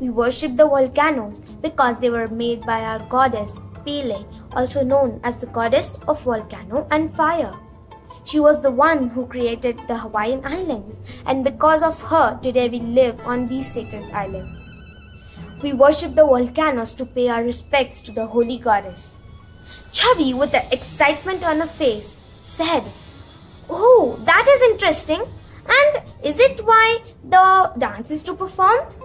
We worship the volcanoes because they were made by our goddess Pele, also known as the goddess of volcano and fire. She was the one who created the Hawaiian Islands, and because of her, today we live on these sacred islands. We worship the volcanoes to pay our respects to the holy goddess. Chavi, with the excitement on her face, said, Oh, that is interesting. And is it why the dance is to performed?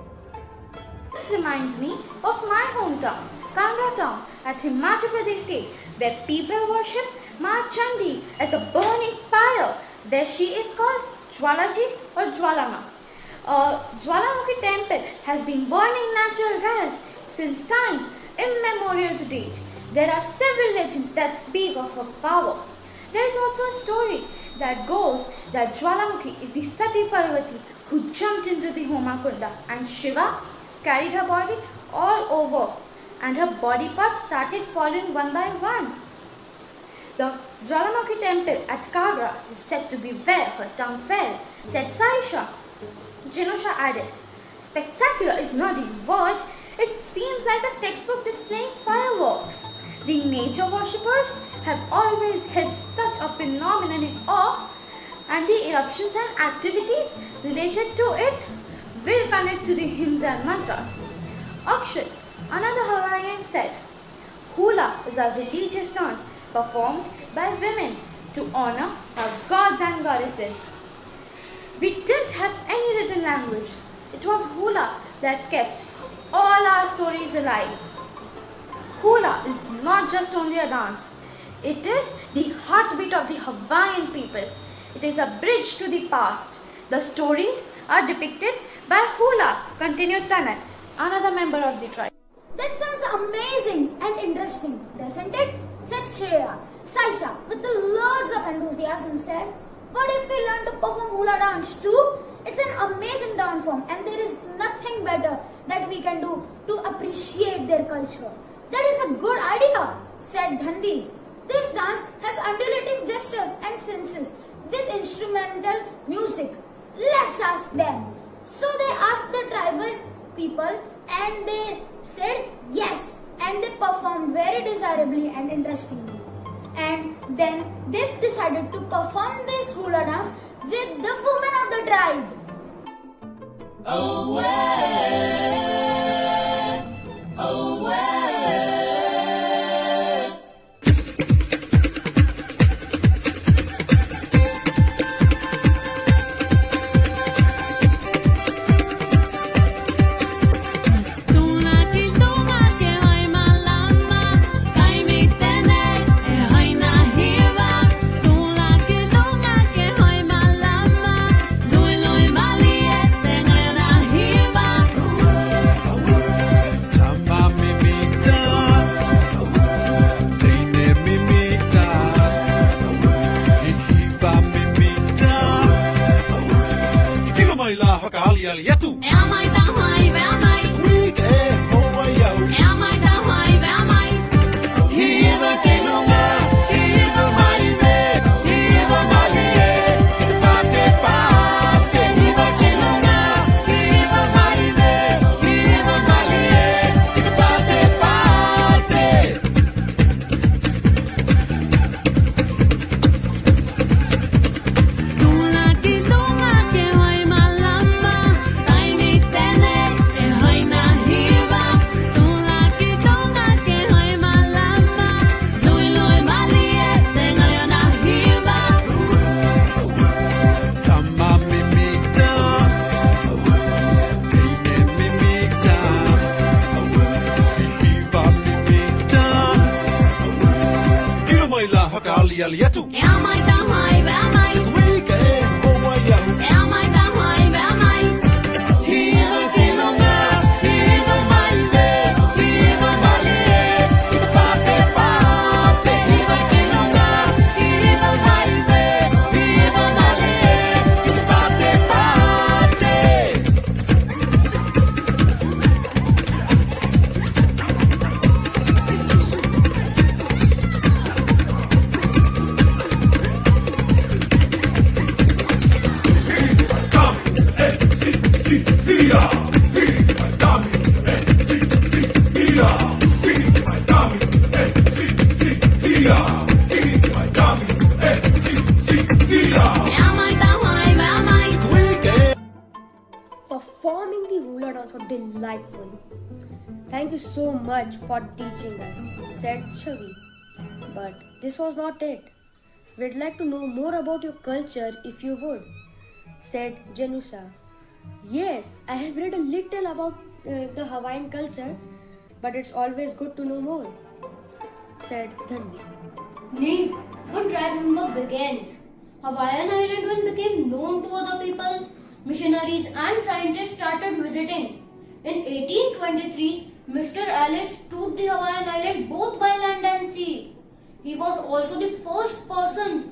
This reminds me of my hometown, Kangra town at Himachal Pradesh state, where people worship Ma Chandi as a burning fire, where she is called Jwalaji or Jwalama. Uh, Jwalamukhi temple has been burning natural gas since time immemorial to date. There are several legends that speak of her power. There is also a story that goes that Jwalamukhi is the Sati Parvati who jumped into the Homakunda and Shiva carried her body all over and her body parts started falling one by one. The Jwalamukhi temple at Kangra is said to be where her tongue fell, said Saisha. Janusha added, Spectacular is not the word, it seems like a textbook displaying fireworks. The nature worshippers have always held such a phenomenon in awe, and the eruptions and activities related to it will connect to the hymns and mantras. Akshay, another Hawaiian, said, Hula is a religious dance performed by women to honor our gods and goddesses. We didn't have any written language. It was hula that kept all our stories alive. Hula is not just only a dance. It is the heartbeat of the Hawaiian people. It is a bridge to the past. The stories are depicted by hula, continued Tanan, another member of the tribe. That sounds amazing and interesting, doesn't it? said Shreya. Saisha, with loads of enthusiasm, said, What if we learn to perform hula dance too? It's an amazing dance form and there is nothing better that we can do to appreciate their culture. That is a good idea, said Dhandi. This dance has undulating gestures and senses with instrumental music. Let's ask them. So they asked the tribal people and they said yes and they performed very desirably and interestingly. And then they decided to perform this hula dance with the women of the tribe. Away, away. Yetu. For teaching us, said Chavi. But this was not it. We'd like to know more about your culture if you would, said Janusha. Yes, I have read a little about uh, the Hawaiian culture, but it's always good to know more, said Dhanvi. Name, one tribe member begins. Hawaiian Island when became known to other people, missionaries and scientists started visiting. In 1823, Mr. Ellis toured the Hawaiian Island both by land and sea. He was also the first person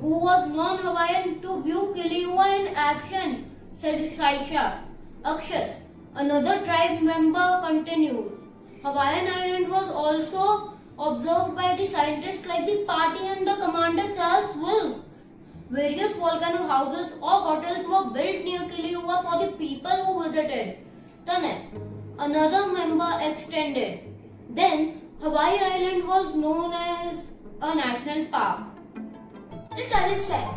who was non-Hawaiian to view Kilauea in action, said Saisha. Akshat, another tribe member, continued. Hawaiian Island was also observed by the scientists like the party under Commander Charles Wilkes. Various volcano houses or hotels were built near Kilauea for the people who visited. Tane, another member extended. Then, Hawaii Island was known as a national park. The Tullis said,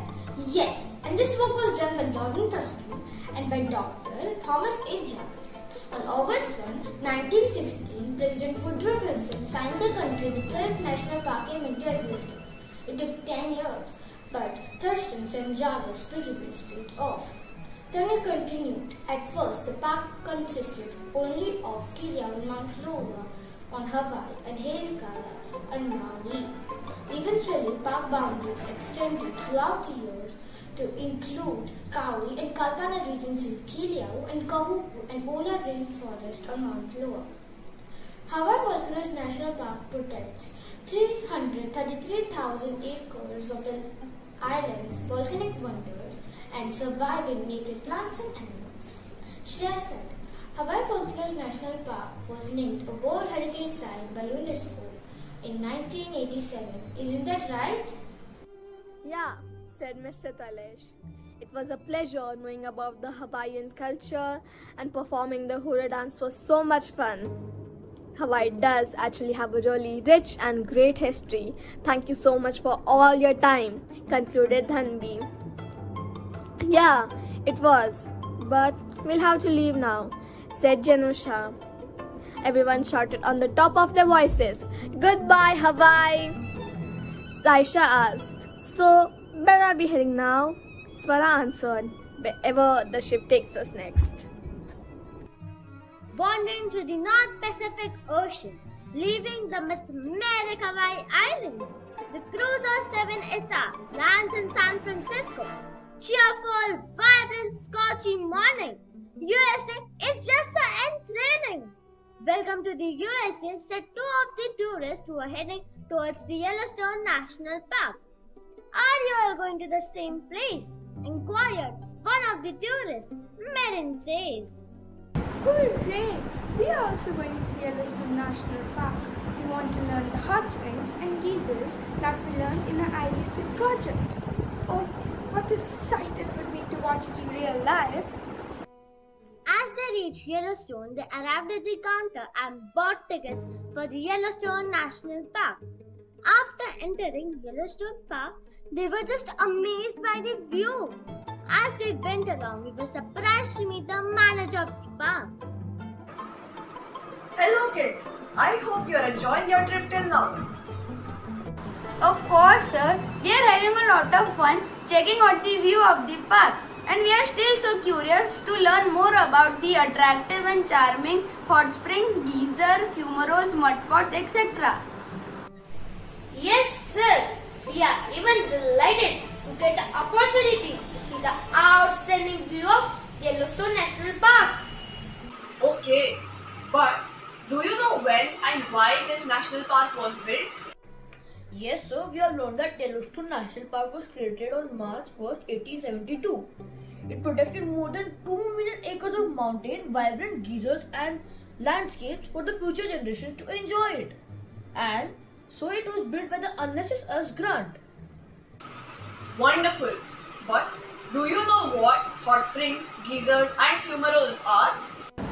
yes, and this work was done by Gordon Thurston and by Dr. Thomas A. On August 1, 1916, President Woodrow Wilson signed the country the 12th National Park came into existence. It took 10 years, but Thurston and Jaggar's precipitously it off. It continued. At first, the park consisted only of Kilauea and Mauna Loa on Hawaii and Haleakala and Maui. Eventually, park boundaries extended throughout the years to include Kaui and Kalapana regions in Kilauea and Kahuku and Ola rainforest on Mauna Loa. Hawaii Volcanoes National Park protects 333,000 acres of the island's volcanic wonders and surviving native plants and animals. Shreya said, Hawaii Volcanoes National Park was named a World Heritage Site by UNESCO in 1987. Isn't that right? Yeah, said Mr. Talish. It was a pleasure knowing about the Hawaiian culture and performing the hula dance was so much fun. Hawaii does actually have a really rich and great history. Thank you so much for all your time, concluded Dhanvi. Yeah, it was, but we'll have to leave now, said Janusha. Everyone shouted on the top of their voices, Goodbye, Hawaii! Saisha asked, So, where are we heading now? Swara answered, Wherever the ship takes us next. Bonding to the North Pacific Ocean, leaving the mesmeric Hawaii Islands. The cruiser 7 Issa lands in San Francisco. Cheerful, vibrant, scorching morning. USA is just so enthroned. Welcome to the USA, said two of the tourists who are heading towards the Yellowstone National Park. Are you all going to the same place? inquired one of the tourists. Marin says. Hooray! We are also going to the Yellowstone National Park. We want to learn the hot springs and geysers that we learned in our IDC project. Oh, what a sight it would be to watch it in real life. As they reached Yellowstone, they arrived at the counter and bought tickets for the Yellowstone National Park. After entering Yellowstone Park, they were just amazed by the view. As we went along, we were surprised to meet the manager of the park. Hello kids, I hope you are enjoying your trip till now. Of course, sir. We are having a lot of fun checking out the view of the park. And we are still so curious to learn more about the attractive and charming hot springs, geyser, fumaroles, mud pots, etc. Yes, sir. We are even delighted to get the opportunity to see the outstanding view of Yellowstone National Park. Okay, but do you know when and why this national park was built? Yes, sir. We have learned that Yellowstone National Park was created on March 1st, 1872. It protected more than 2 million acres of mountain, vibrant geysers, and landscapes for the future generations to enjoy it. And so it was built by the Ulysses S. Grant. Wonderful. But do you know what hot springs, geysers, and fumaroles are?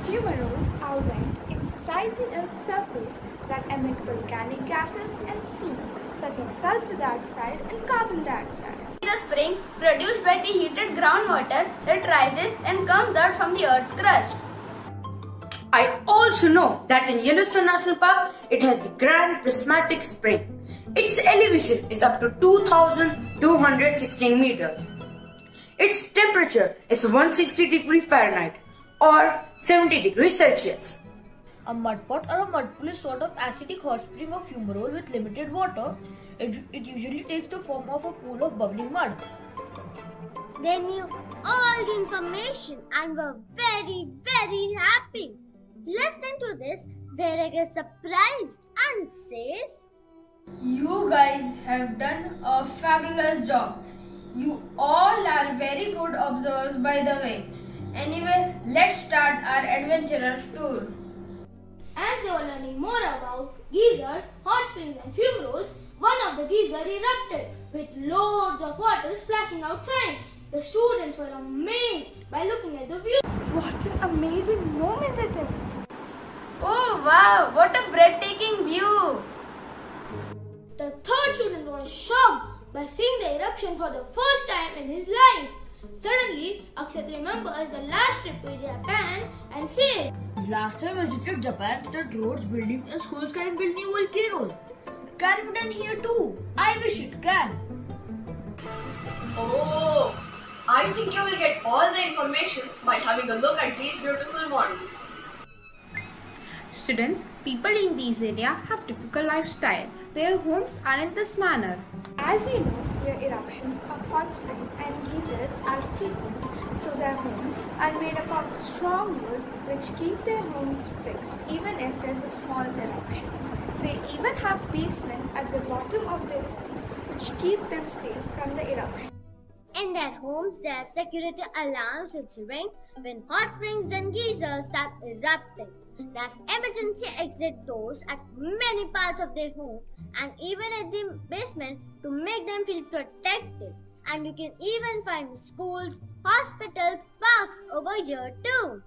Fumaroles are vents inside the Earth's surface that emit volcanic gases and steam, such as sulfur dioxide and carbon dioxide. The spring produced by the heated groundwater that rises and comes out from the Earth's crust. I also know that in Yellowstone National Park, it has the Grand Prismatic Spring. Its elevation is up to 2216 meters. Its temperature is 160 degree Fahrenheit or 70 degrees Celsius. A mud pot or a mud pool is sort of acidic hot spring of fumarole with limited water. It, it usually takes the form of a pool of bubbling mud. They knew all the information and were very, very happy. Listening to this, Derek is surprised and says, You guys have done a fabulous job. You all are very good observers, by the way. Anyway, let's start our adventurous tour. As they were learning more about geysers, hot springs, and fumaroles, one of the geysers erupted with loads of water splashing outside. The students were amazed by looking at the view. What an amazing moment it is! Oh wow, what a breathtaking view! The third student was shocked by seeing the eruption for the first time in his life. Suddenly, Akshat remembers the last trip to Japan and says, Last time I visited Japan, that roads, buildings, and uh, schools can build new volcanoes. Can be done here too. I wish it can. Oh, I think you will get all the information by having a look at these beautiful models. Students, people in these areas have difficult lifestyle. Their homes are in this manner. As you know, here eruptions of hot springs and geysers are frequent, so their homes are made up of strong wood which keep their homes fixed even if there's a small eruption. They even have basements at the bottom of their homes which keep them safe from the eruption. In their homes, there are security alarms which ring when hot springs and geysers start erupting. They have emergency exit doors at many parts of their home and even at the basement to make them feel protected. And you can even find schools, hospitals, parks over here too.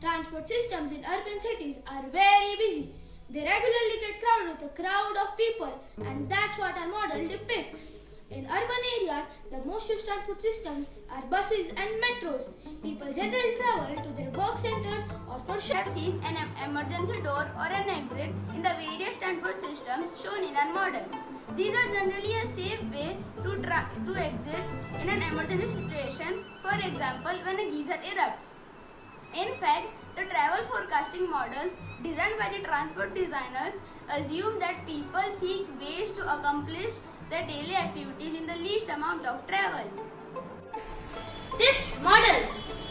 Transport systems in urban cities are very busy. They regularly get crowded with a crowd of people, and that's what our model depicts. In urban areas, the most used transport systems are buses and metros. People generally travel to their work centers or for We have seen an emergency door or an exit in the various transport systems shown in our model. These are generally a safe way to, tra- to exit in an emergency situation, for example, when a geyser erupts. In fact, the travel forecasting models designed by the transport designers assume that people seek ways to accomplish their daily activities in the least amount of travel. This model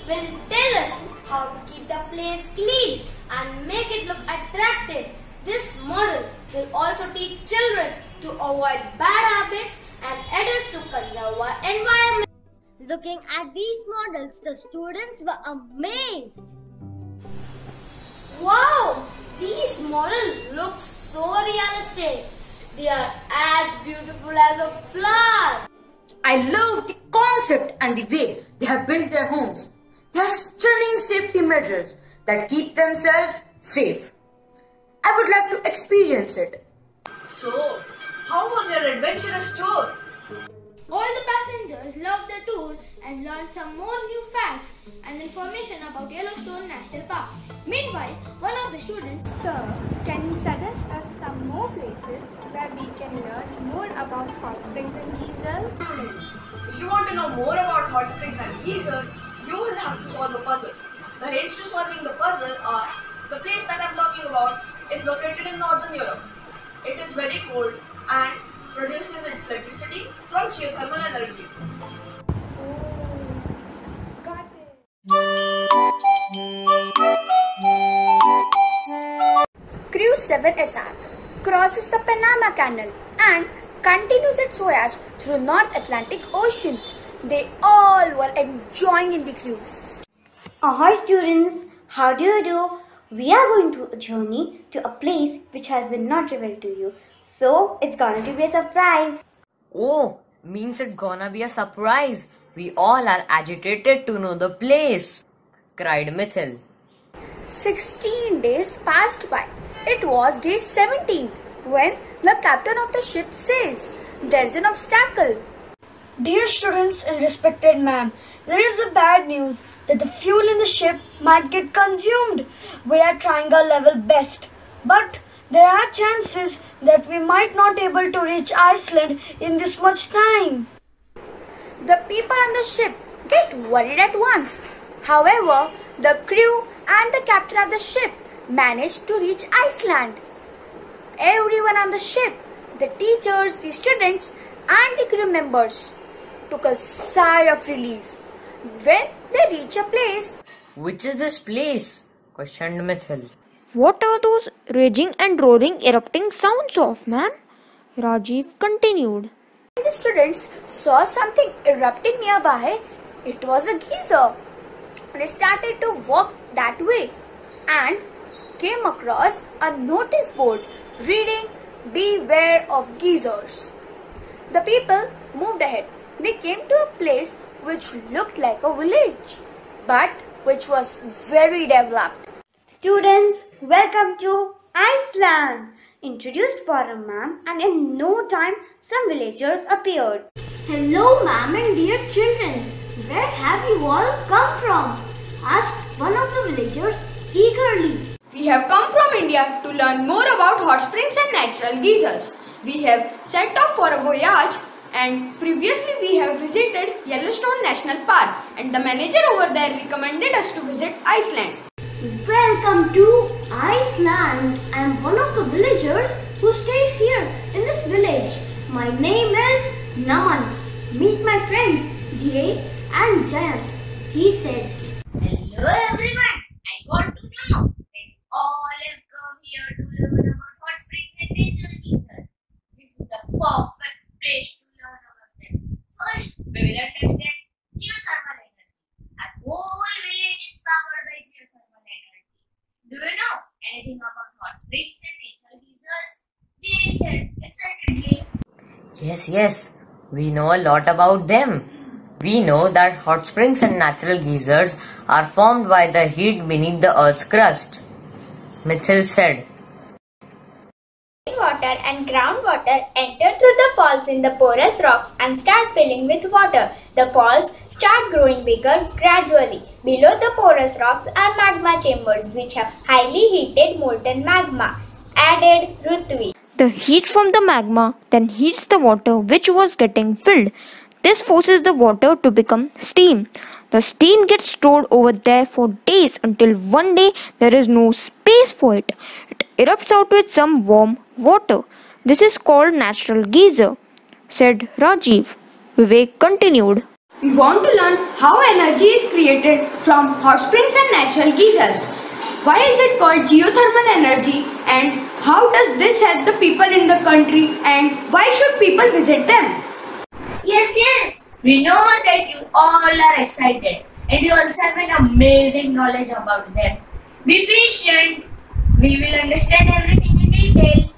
will tell us how to keep the place clean and make it look attractive. This model will also teach children to avoid bad habits and adults to conserve our environment. Looking at these models, the students were amazed. Wow! These models look so realistic. They are as beautiful as a flower. I love the concept and the way they have built their homes. They have stunning safety measures that keep themselves safe. I would like to experience it. So, how was your adventurous tour? All the passengers loved the tour and learned some more new facts and information about Yellowstone National Park. Meanwhile, one of the students, Sir, can you suggest us some more places where we can learn more about hot springs and geysers? Hmm. If you want to know more about hot springs and geysers, you will have to solve a puzzle. The hints to solving the puzzle are the place that I'm talking about is located in Northern Europe. It is very cold and produces its electricity from geothermal energy. Crew 7SR crosses the Panama Canal and continues its voyage through North Atlantic Ocean. They all were enjoying in the cruise. Ahoy students, how do you do? We are going to a journey to a place which has been not revealed to you. So it's going to be a surprise. Oh, means it's gonna be a surprise. We all are agitated to know the place, cried Mithil. 16 days passed by. It was day 17 when the captain of the ship says, There's an obstacle. Dear students and respected ma'am, there is a bad news that the fuel in the ship might get consumed. We are trying our level best, but there are chances that we might not able to reach Iceland in this much time. The people on the ship get worried at once. However, the crew and the captain of the ship managed to reach Iceland. Everyone on the ship, the teachers, the students, and the crew members took a sigh of relief when they reached a place. Which is this place? questioned Mithil. What are those raging and roaring erupting sounds of, ma'am? Rajiv continued. The students saw something erupting nearby. It was a geyser. They started to walk that way and came across a notice board reading Beware of Geysers. The people moved ahead. They came to a place which looked like a village but which was very developed. Students, welcome to Iceland. Introduced for a ma'am, and in no time, some villagers appeared. Hello, ma'am and dear children. Where have you all come from? asked one of the villagers eagerly. We have come from India to learn more about hot springs and natural geysers. We have set off for a voyage and previously we have visited Yellowstone National Park and the manager over there recommended us to visit Iceland. Welcome to Iceland. I am one of the villagers who stays here in this village. My name is Naman. Meet my friends Dhire and Jayant. He said, Hello everyone. I want to know when all have come here to learn about hot springs and geysers. This is the perfect place to learn about them. First, we will understand geothermal energy. Our whole village is powered by. Do you know anything about hot springs and natural geysers? They said excitedly. Yes, yes, we know a lot about them. We know that hot springs and natural geysers are formed by the heat beneath the earth's crust. Mitchell said. Water and groundwater enter through the falls in the porous rocks and start filling with water. The falls start growing bigger gradually. Below the porous rocks are magma chambers which have highly heated molten magma. Added Rutvi. The heat from the magma then heats the water which was getting filled. This forces the water to become steam. The steam gets stored over there for days until one day there is no space for it. It erupts out with some warm water. This is called natural geyser, said Rajiv. Vivek continued. We want to learn how energy is created from hot springs and natural geysers. Why is it called geothermal energy and how does this help the people in the country and why should people visit them? Yes, yes. We know that you all are excited and you also have an amazing knowledge about them. Be patient. We will understand everything in detail,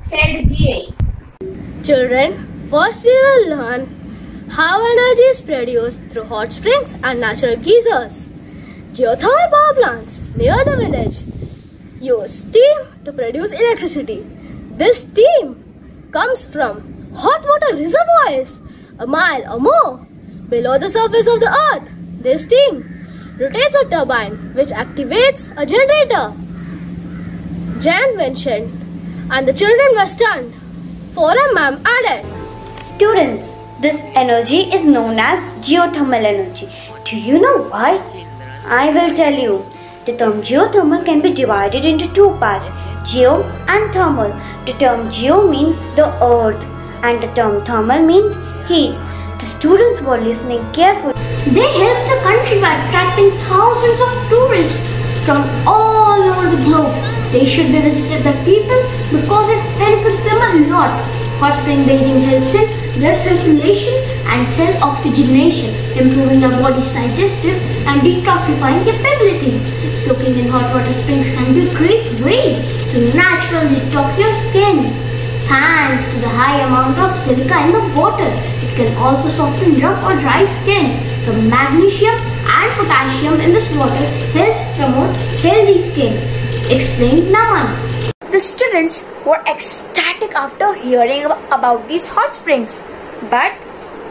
said Dhir. Children, first we will learn how energy is produced through hot springs and natural geysers. Geothermal power plants near the village use steam to produce electricity. This steam comes from hot water reservoirs a mile or more below the surface of the earth. This steam rotates a turbine which activates a generator. Jan mentioned and the children were stunned. Forum ma'am added. Students, this energy is known as geothermal energy. Do you know why? I will tell you. The term geothermal can be divided into two parts, geo and thermal. The term geo means the earth, and the term thermal means heat. The students were listening carefully. They help the country by attracting thousands of tourists from all over the globe. They should be visited by people because it benefits them a lot. Hot spring bathing helps in blood circulation and cell oxygenation, improving our body's digestive and detoxifying capabilities. Soaking in hot water springs can be a great way to naturally detox your skin. Thanks to the high amount of silica in the water, it can also soften rough or dry skin. The magnesium and potassium in this water helps promote healthy skin. Explained Naman. The students were ecstatic after hearing about these hot springs, but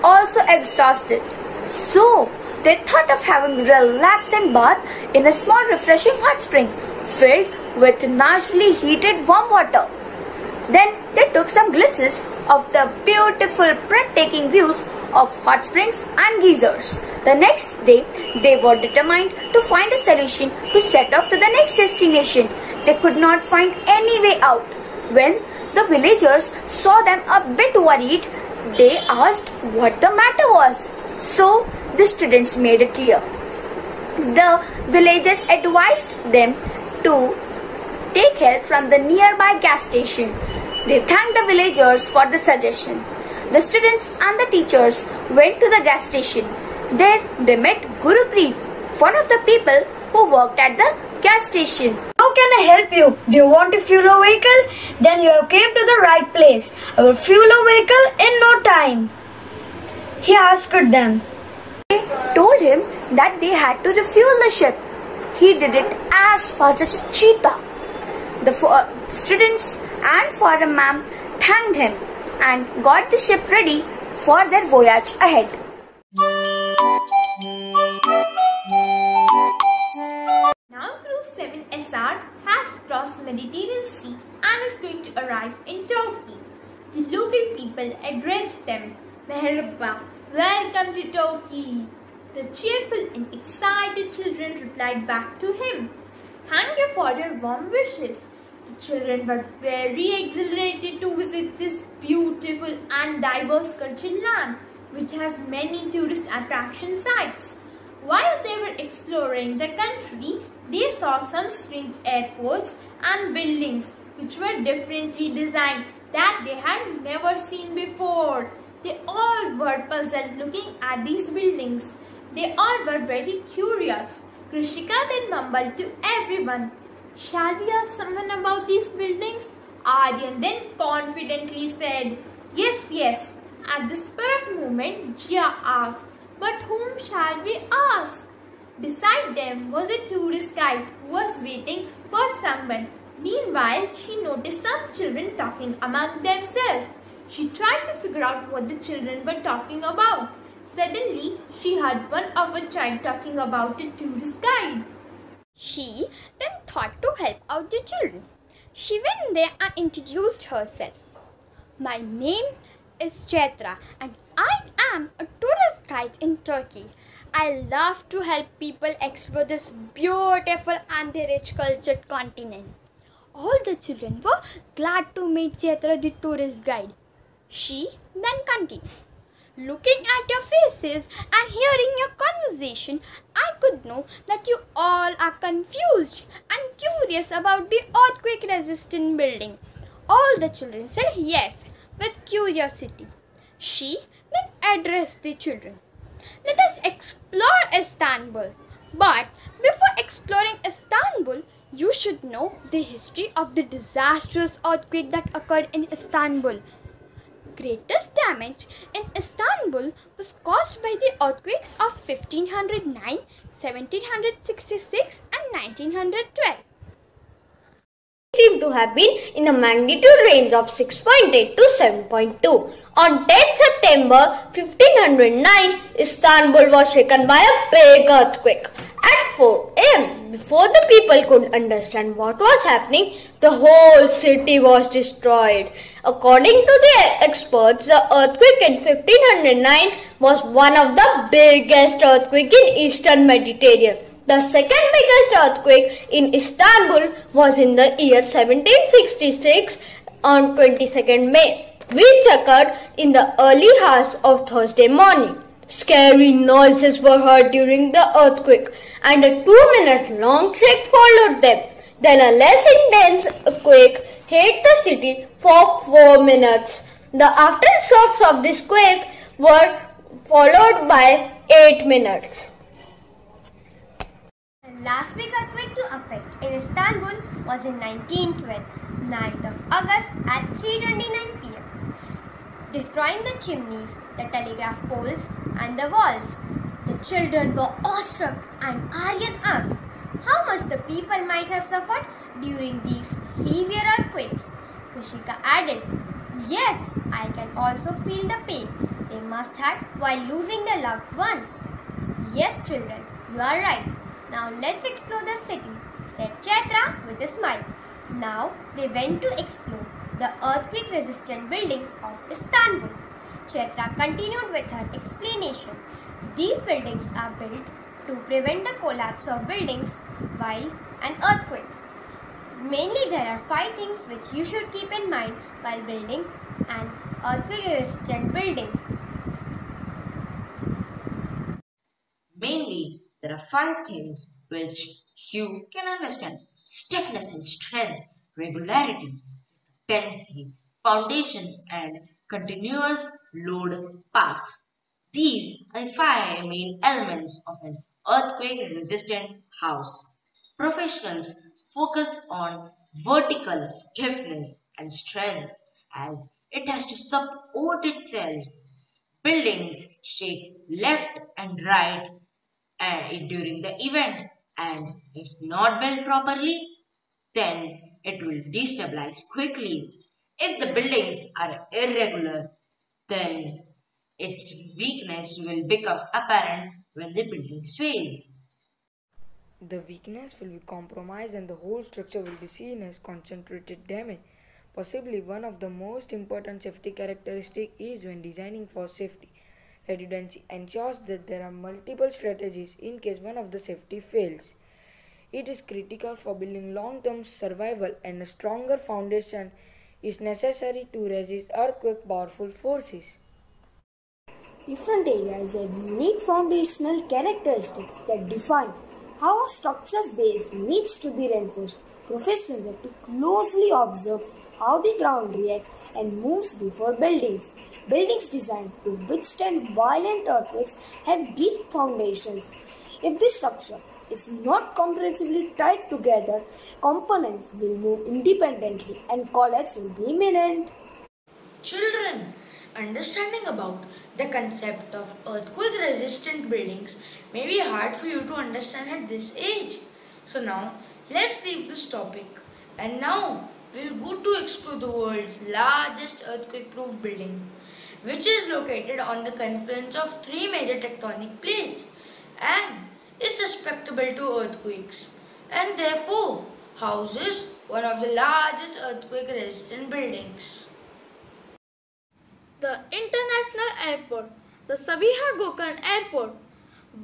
also exhausted. So they thought of having a relaxing bath in a small refreshing hot spring filled with naturally heated warm water. Then they took some glimpses of the beautiful, breathtaking views of hot springs and geysers. The next day, they were determined to find a solution to set off to the next destination. They could not find any way out. When the villagers saw them a bit worried, they asked what the matter was. So the students made it clear. The villagers advised them to take help from the nearby gas station. They thanked the villagers for the suggestion. The students and the teachers went to the gas station. There they met Guru Gurupreet, one of the people who worked at the gas station. How can I help you? Do you want to fuel a vehicle? Then you have came to the right place. I will fuel a vehicle in no time. He asked them. They told him that they had to refuel the ship. He did it as fast as a cheetah. The students and foreign ma'am thanked him and got the ship ready for their voyage ahead. Now Crew 7SR has crossed the Mediterranean Sea and is going to arrive in Turkey. The local people address them, Merhaba, welcome to Turkey. The cheerful and excited children replied back to him, Thank you for your warm wishes. The children were very exhilarated to visit this beautiful and diverse cultural land, which has many tourist attraction sites. While they were exploring the country, they saw some strange airports and buildings which were differently designed that they had never seen before. They all were puzzled looking at these buildings. They all were very curious. Krishika then mumbled to everyone, Shall we ask someone about these buildings? Aryan then confidently said, Yes, yes. At the spur of moment, Jia asked, But whom shall we ask? Beside them was a tourist guide who was waiting for someone. Meanwhile, she noticed some children talking among themselves. She tried to figure out what the children were talking about. Suddenly, she heard one of a child talking about a tourist guide. She then thought to help out the children. She went there and introduced herself. My name is Chaitra and I am a tourist guide in Turkey. I love to help people explore this beautiful and rich cultured continent. All the children were glad to meet Chaitra the tourist guide. She then continued. Looking at your faces and hearing your conversation, I could know that you all are confused and curious about the earthquake resistant building. All the children said yes with curiosity. She then addressed the children. Let us explore Istanbul. But before exploring Istanbul, you should know the history of the disastrous earthquake that occurred in Istanbul greatest damage in Istanbul was caused by the earthquakes of 1509, 1766 and 1912. Seem to have been in a magnitude range of 6.8 to 7.2. On 10 September 1509, Istanbul was shaken by a big earthquake. At 4 am, before the people could understand what was happening, the whole city was destroyed. According to the experts, the earthquake in 1509 was one of the biggest earthquakes in eastern Mediterranean. The second biggest earthquake in Istanbul was in the year 1766 on 22nd May. which occurred in the early hours of Thursday morning. Scary noises were heard during the earthquake, and a two minute long shake followed them. Then a less intense quake hit the city for four minutes. The aftershocks of this quake were followed by eight minutes. Last big earthquake to affect in Istanbul was in 1912, 9th of August at 3:29 p.m., destroying the chimneys, the telegraph poles, and the walls. The children were awestruck and Aryan asked how much the people might have suffered during these severe earthquakes. Krishika added, Yes, I can also feel the pain they must have while losing their loved ones. Yes, children, you are right. Now let's explore the city, said Chaitra with a smile. Now they went to explore the earthquake resistant buildings of Istanbul. Chaitra continued with her explanation. These buildings are built to prevent the collapse of buildings while an earthquake. Mainly, there are five things which you should keep in mind while building an earthquake resistant building. Mainly, there are five things which you can understand stiffness and strength, regularity, tendency, foundations, and continuous load path. These are the five main elements of an earthquake resistant house. Professionals focus on vertical stiffness and strength as it has to support itself. Buildings shake left and right uh, during the event and if not built properly then it will destabilize quickly. If the buildings are irregular then its weakness will become apparent when the building sways. The weakness will be compromised and the whole structure will be seen as concentrated damage. Possibly one of the most important safety characteristics is when designing for safety. Redundancy ensures that there are multiple strategies in case one of the safety fails. It is critical for building long-term survival and a stronger foundation is necessary to resist earthquake powerful forces. Different areas have unique foundational characteristics that define how a structure's base needs to be reinforced. Professionals have to closely observe how the ground reacts and moves before buildings. Buildings designed to withstand violent earthquakes have deep foundations. If the structure is not comprehensively tied together, components will move independently and collapse will be imminent. Children, understanding about the concept of earthquake resistant buildings may be hard for you to understand at this age. So now let's leave this topic and now we'll go to explore the world's largest earthquake proof building which is located on the confluence of three major tectonic plates and is susceptible to earthquakes and therefore houses one of the largest earthquake resistant buildings. The International Airport, the Sabiha Gökhan Airport.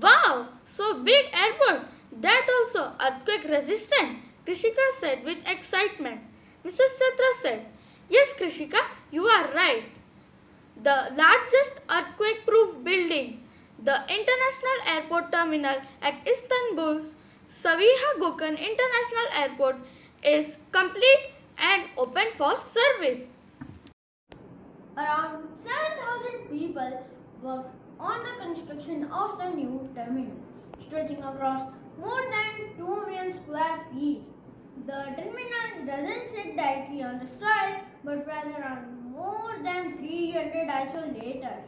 Wow, so big airport. That also earthquake resistant, Krishika said with excitement. Mrs. Chaitra said, Yes, Krishika, you are right. The largest earthquake proof building, the International Airport Terminal at Istanbul's Sabiha Gökhan International Airport, is complete and open for service. Around 7,000 people worked on the construction of the new terminal, stretching across more than 2 million square feet. The terminal doesn't sit directly on the soil, but rather on more than 300 isolators,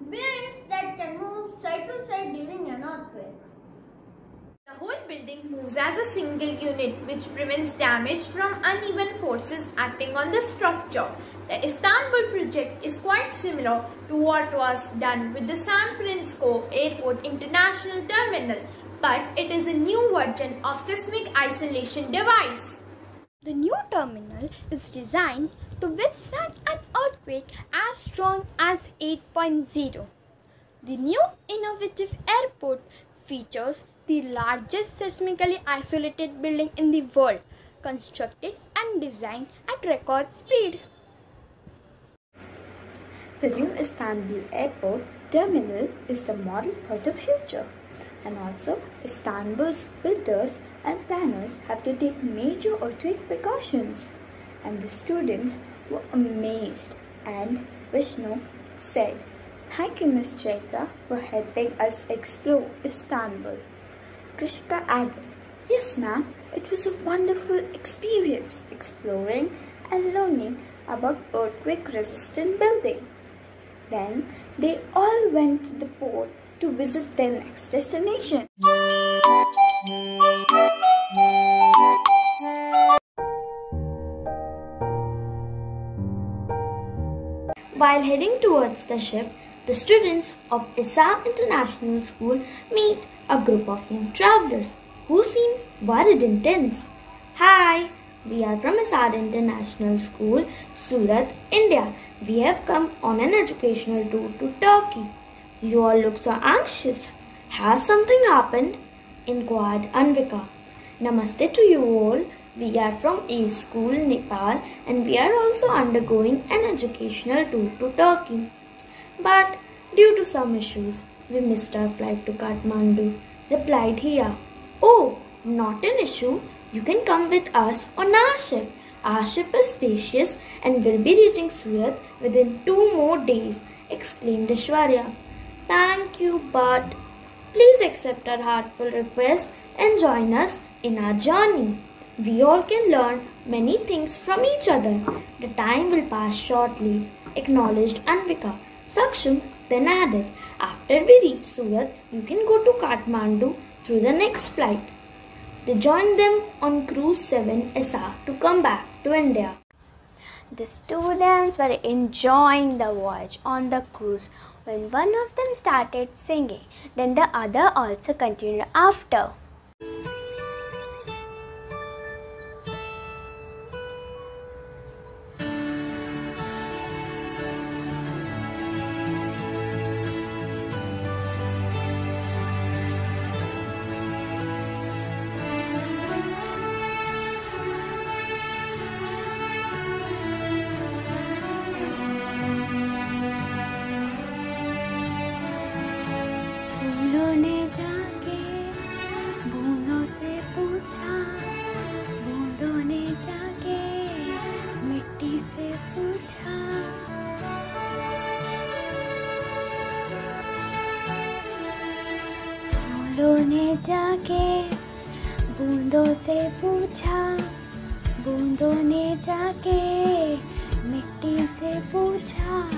bearings that can move side to side during an earthquake. The whole building moves as a single unit which prevents damage from uneven forces acting on the structure. The Istanbul project is quite similar to what was done with the San Francisco Airport International Terminal, but it is a new version of seismic isolation device. The new terminal is designed to withstand an earthquake as strong as 8.0. The new innovative airport features the largest seismically isolated building in the world, constructed and designed at record speed. The new Istanbul airport terminal is the model for the future. And also, Istanbul's builders and planners have to take major earthquake precautions. And the students were amazed. And Vishnu said, Thank you, Miss Chaitra, for helping us explore Istanbul. Krishika added, Yes, ma'am, it was a wonderful experience exploring and learning about earthquake resistant buildings. Then they all went to the port to visit their next destination. While heading towards the ship, the students of Essar International School meet a group of young travelers who seem worried and tense. Hi, we are from Essar International School, Surat, India. We have come on an educational tour to Turkey. You all look so anxious. Has something happened? inquired Anvika. Namaste to you all. We are from A School, Nepal and we are also undergoing an educational tour to Turkey. But due to some issues, we missed our flight to Kathmandu, replied Hiya. Oh, not an issue. You can come with us on our ship. Our ship is spacious and will be reaching Surat within two more days, exclaimed Ishwarya. Thank you, but please accept our heartfelt request and join us in our journey. We all can learn many things from each other. The time will pass shortly, acknowledged Anvika. Saksham then added, After we reach Surat, you can go to Kathmandu through the next flight. They joined them on cruise 7 SR to come back to India. The students were enjoying the voyage on the cruise when one of them started singing. Then the other also continued after. जाके बूंदों से पूछा बूंदों ने जाके मिट्टी से पूछा।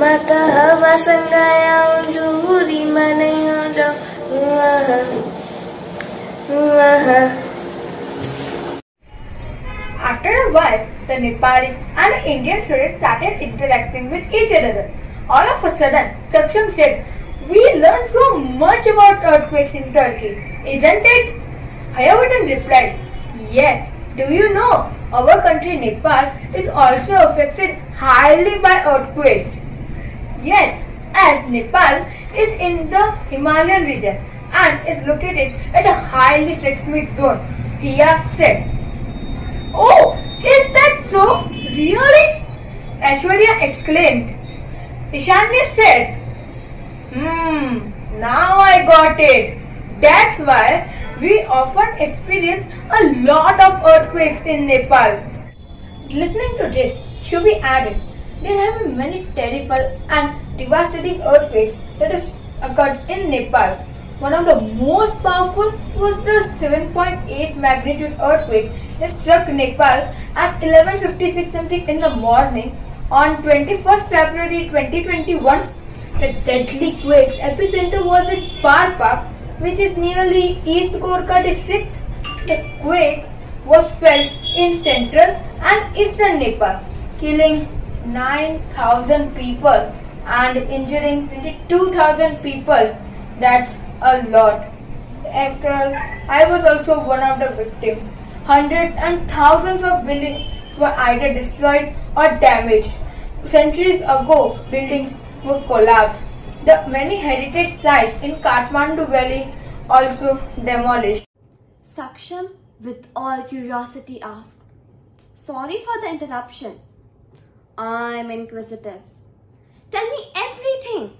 हवा जूरी हो After a while, the Nepali and Indian students started interacting with each other. All of a sudden, Saksham said, We learned so much about earthquakes in Turkey, isn't it? Hayavardhan replied, Yes, do you know? Our country Nepal is also affected highly by earthquakes? Yes, as Nepal is in the Himalayan region and is located at a highly seismic zone, Pia said. Oh, is that so? Really? Aishwarya exclaimed. Ishanya said, Hmm, now I got it. That's why we often experience a lot of earthquakes in Nepal. Listening to this, should be added, there have been many terrible and devastating earthquakes that has occurred in Nepal. One of the most powerful was the 7.8 magnitude earthquake that struck Nepal at 11.56 something in the morning on 21st February 2021. The deadly quake's epicenter was in Parpak, which is nearly East Gorkha district. The quake was felt in central and eastern Nepal, killing 9,000 people and injuring 22,000 people. That's a lot. After all, I was also one of the victims. Hundreds and thousands of buildings were either destroyed or damaged. Centuries ago, buildings were collapsed. The many heritage sites in Kathmandu Valley also demolished. Saksham, with all curiosity, asked, Sorry for the interruption. I'm inquisitive. Tell me everything.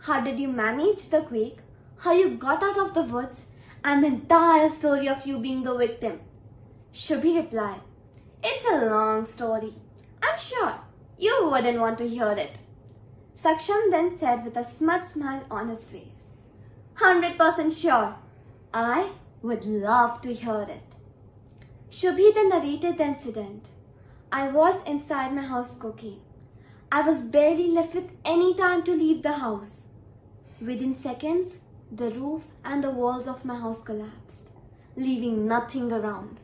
How did you manage the quake? How you got out of the woods? And the entire story of you being the victim. Shubhi replied, It's a long story. I'm sure you wouldn't want to hear it. Saksham then said with a smug smile on his face, 100% sure. I would love to hear it. Shubhi then narrated the incident. I was inside my house cooking. I was barely left with any time to leave the house. Within seconds, the roof and the walls of my house collapsed, leaving nothing around.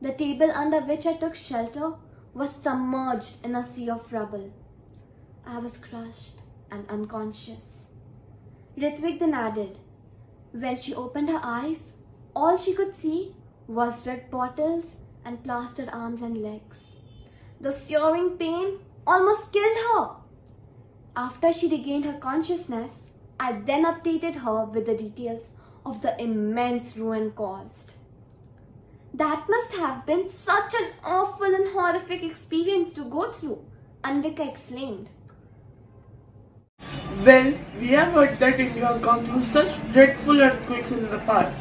The table under which I took shelter was submerged in a sea of rubble. I was crushed and unconscious. Ritvik then added, when she opened her eyes, all she could see was red bottles and plastered arms and legs. The searing pain almost killed her. After she regained her consciousness, I then updated her with the details of the immense ruin caused. That must have been such an awful and horrific experience to go through, Anvika exclaimed. Well, we have heard that India has gone through such dreadful earthquakes in the past.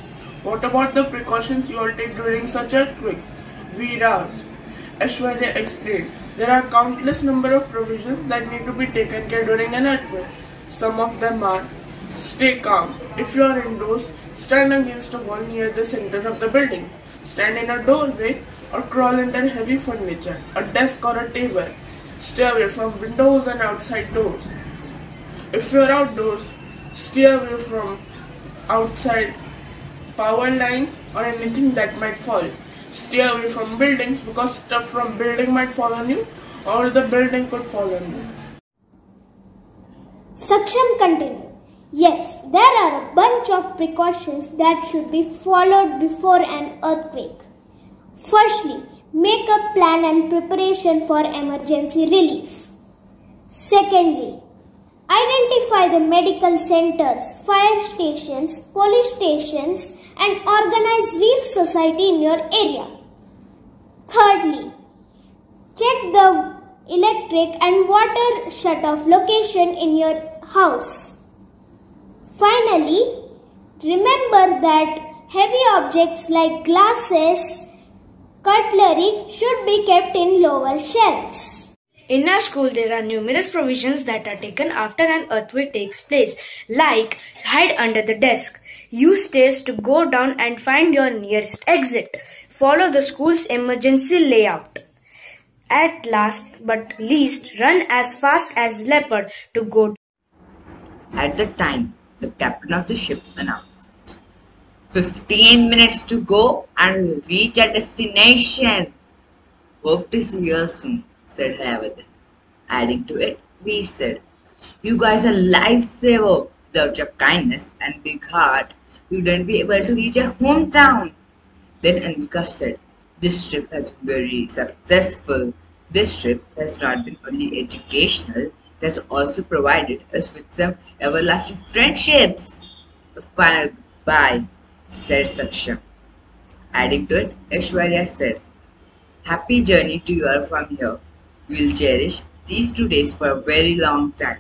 What about the precautions you all take during such earthquakes? We asked. Aishwarya explained, there are countless number of provisions that need to be taken care during an earthquake. Some of them are Stay calm. If you are indoors, stand against a wall near the center of the building. Stand in a doorway or crawl under heavy furniture, a desk or a table. Stay away from windows and outside doors. If you are outdoors, stay away from outside power lines or anything that might fall. Stay away from buildings because stuff from building might fall on you or the building could fall on you. Saksham continued. Yes, there are a bunch of precautions that should be followed before an earthquake. Firstly, make a plan and preparation for emergency relief. Secondly, identify the medical centers, fire stations, police stations and organize relief society in your area. Thirdly, check the electric and water shut-off location in your house. Finally, remember that heavy objects like glasses, cutlery should be kept in lower shelves. In our school, there are numerous provisions that are taken after an earthquake takes place, like hide under the desk, use stairs to go down and find your nearest exit, follow the school's emergency layout. At last but least, run as fast as leopard to go. At the time, the captain of the ship announced. Fifteen minutes to go and we'll reach our destination. Hope to see you soon, said Hayavardhan. Adding to it, we said, You guys are lifesaver. Without your kindness and big heart, you wouldn't be able to reach your hometown. Then Anvika said, This trip has been very successful. This trip has not been only educational, it has also provided us with some everlasting friendships. A final goodbye, said Saksham. Adding to it, Aishwarya said, Happy journey to you all from here. We'll cherish these two days for a very long time.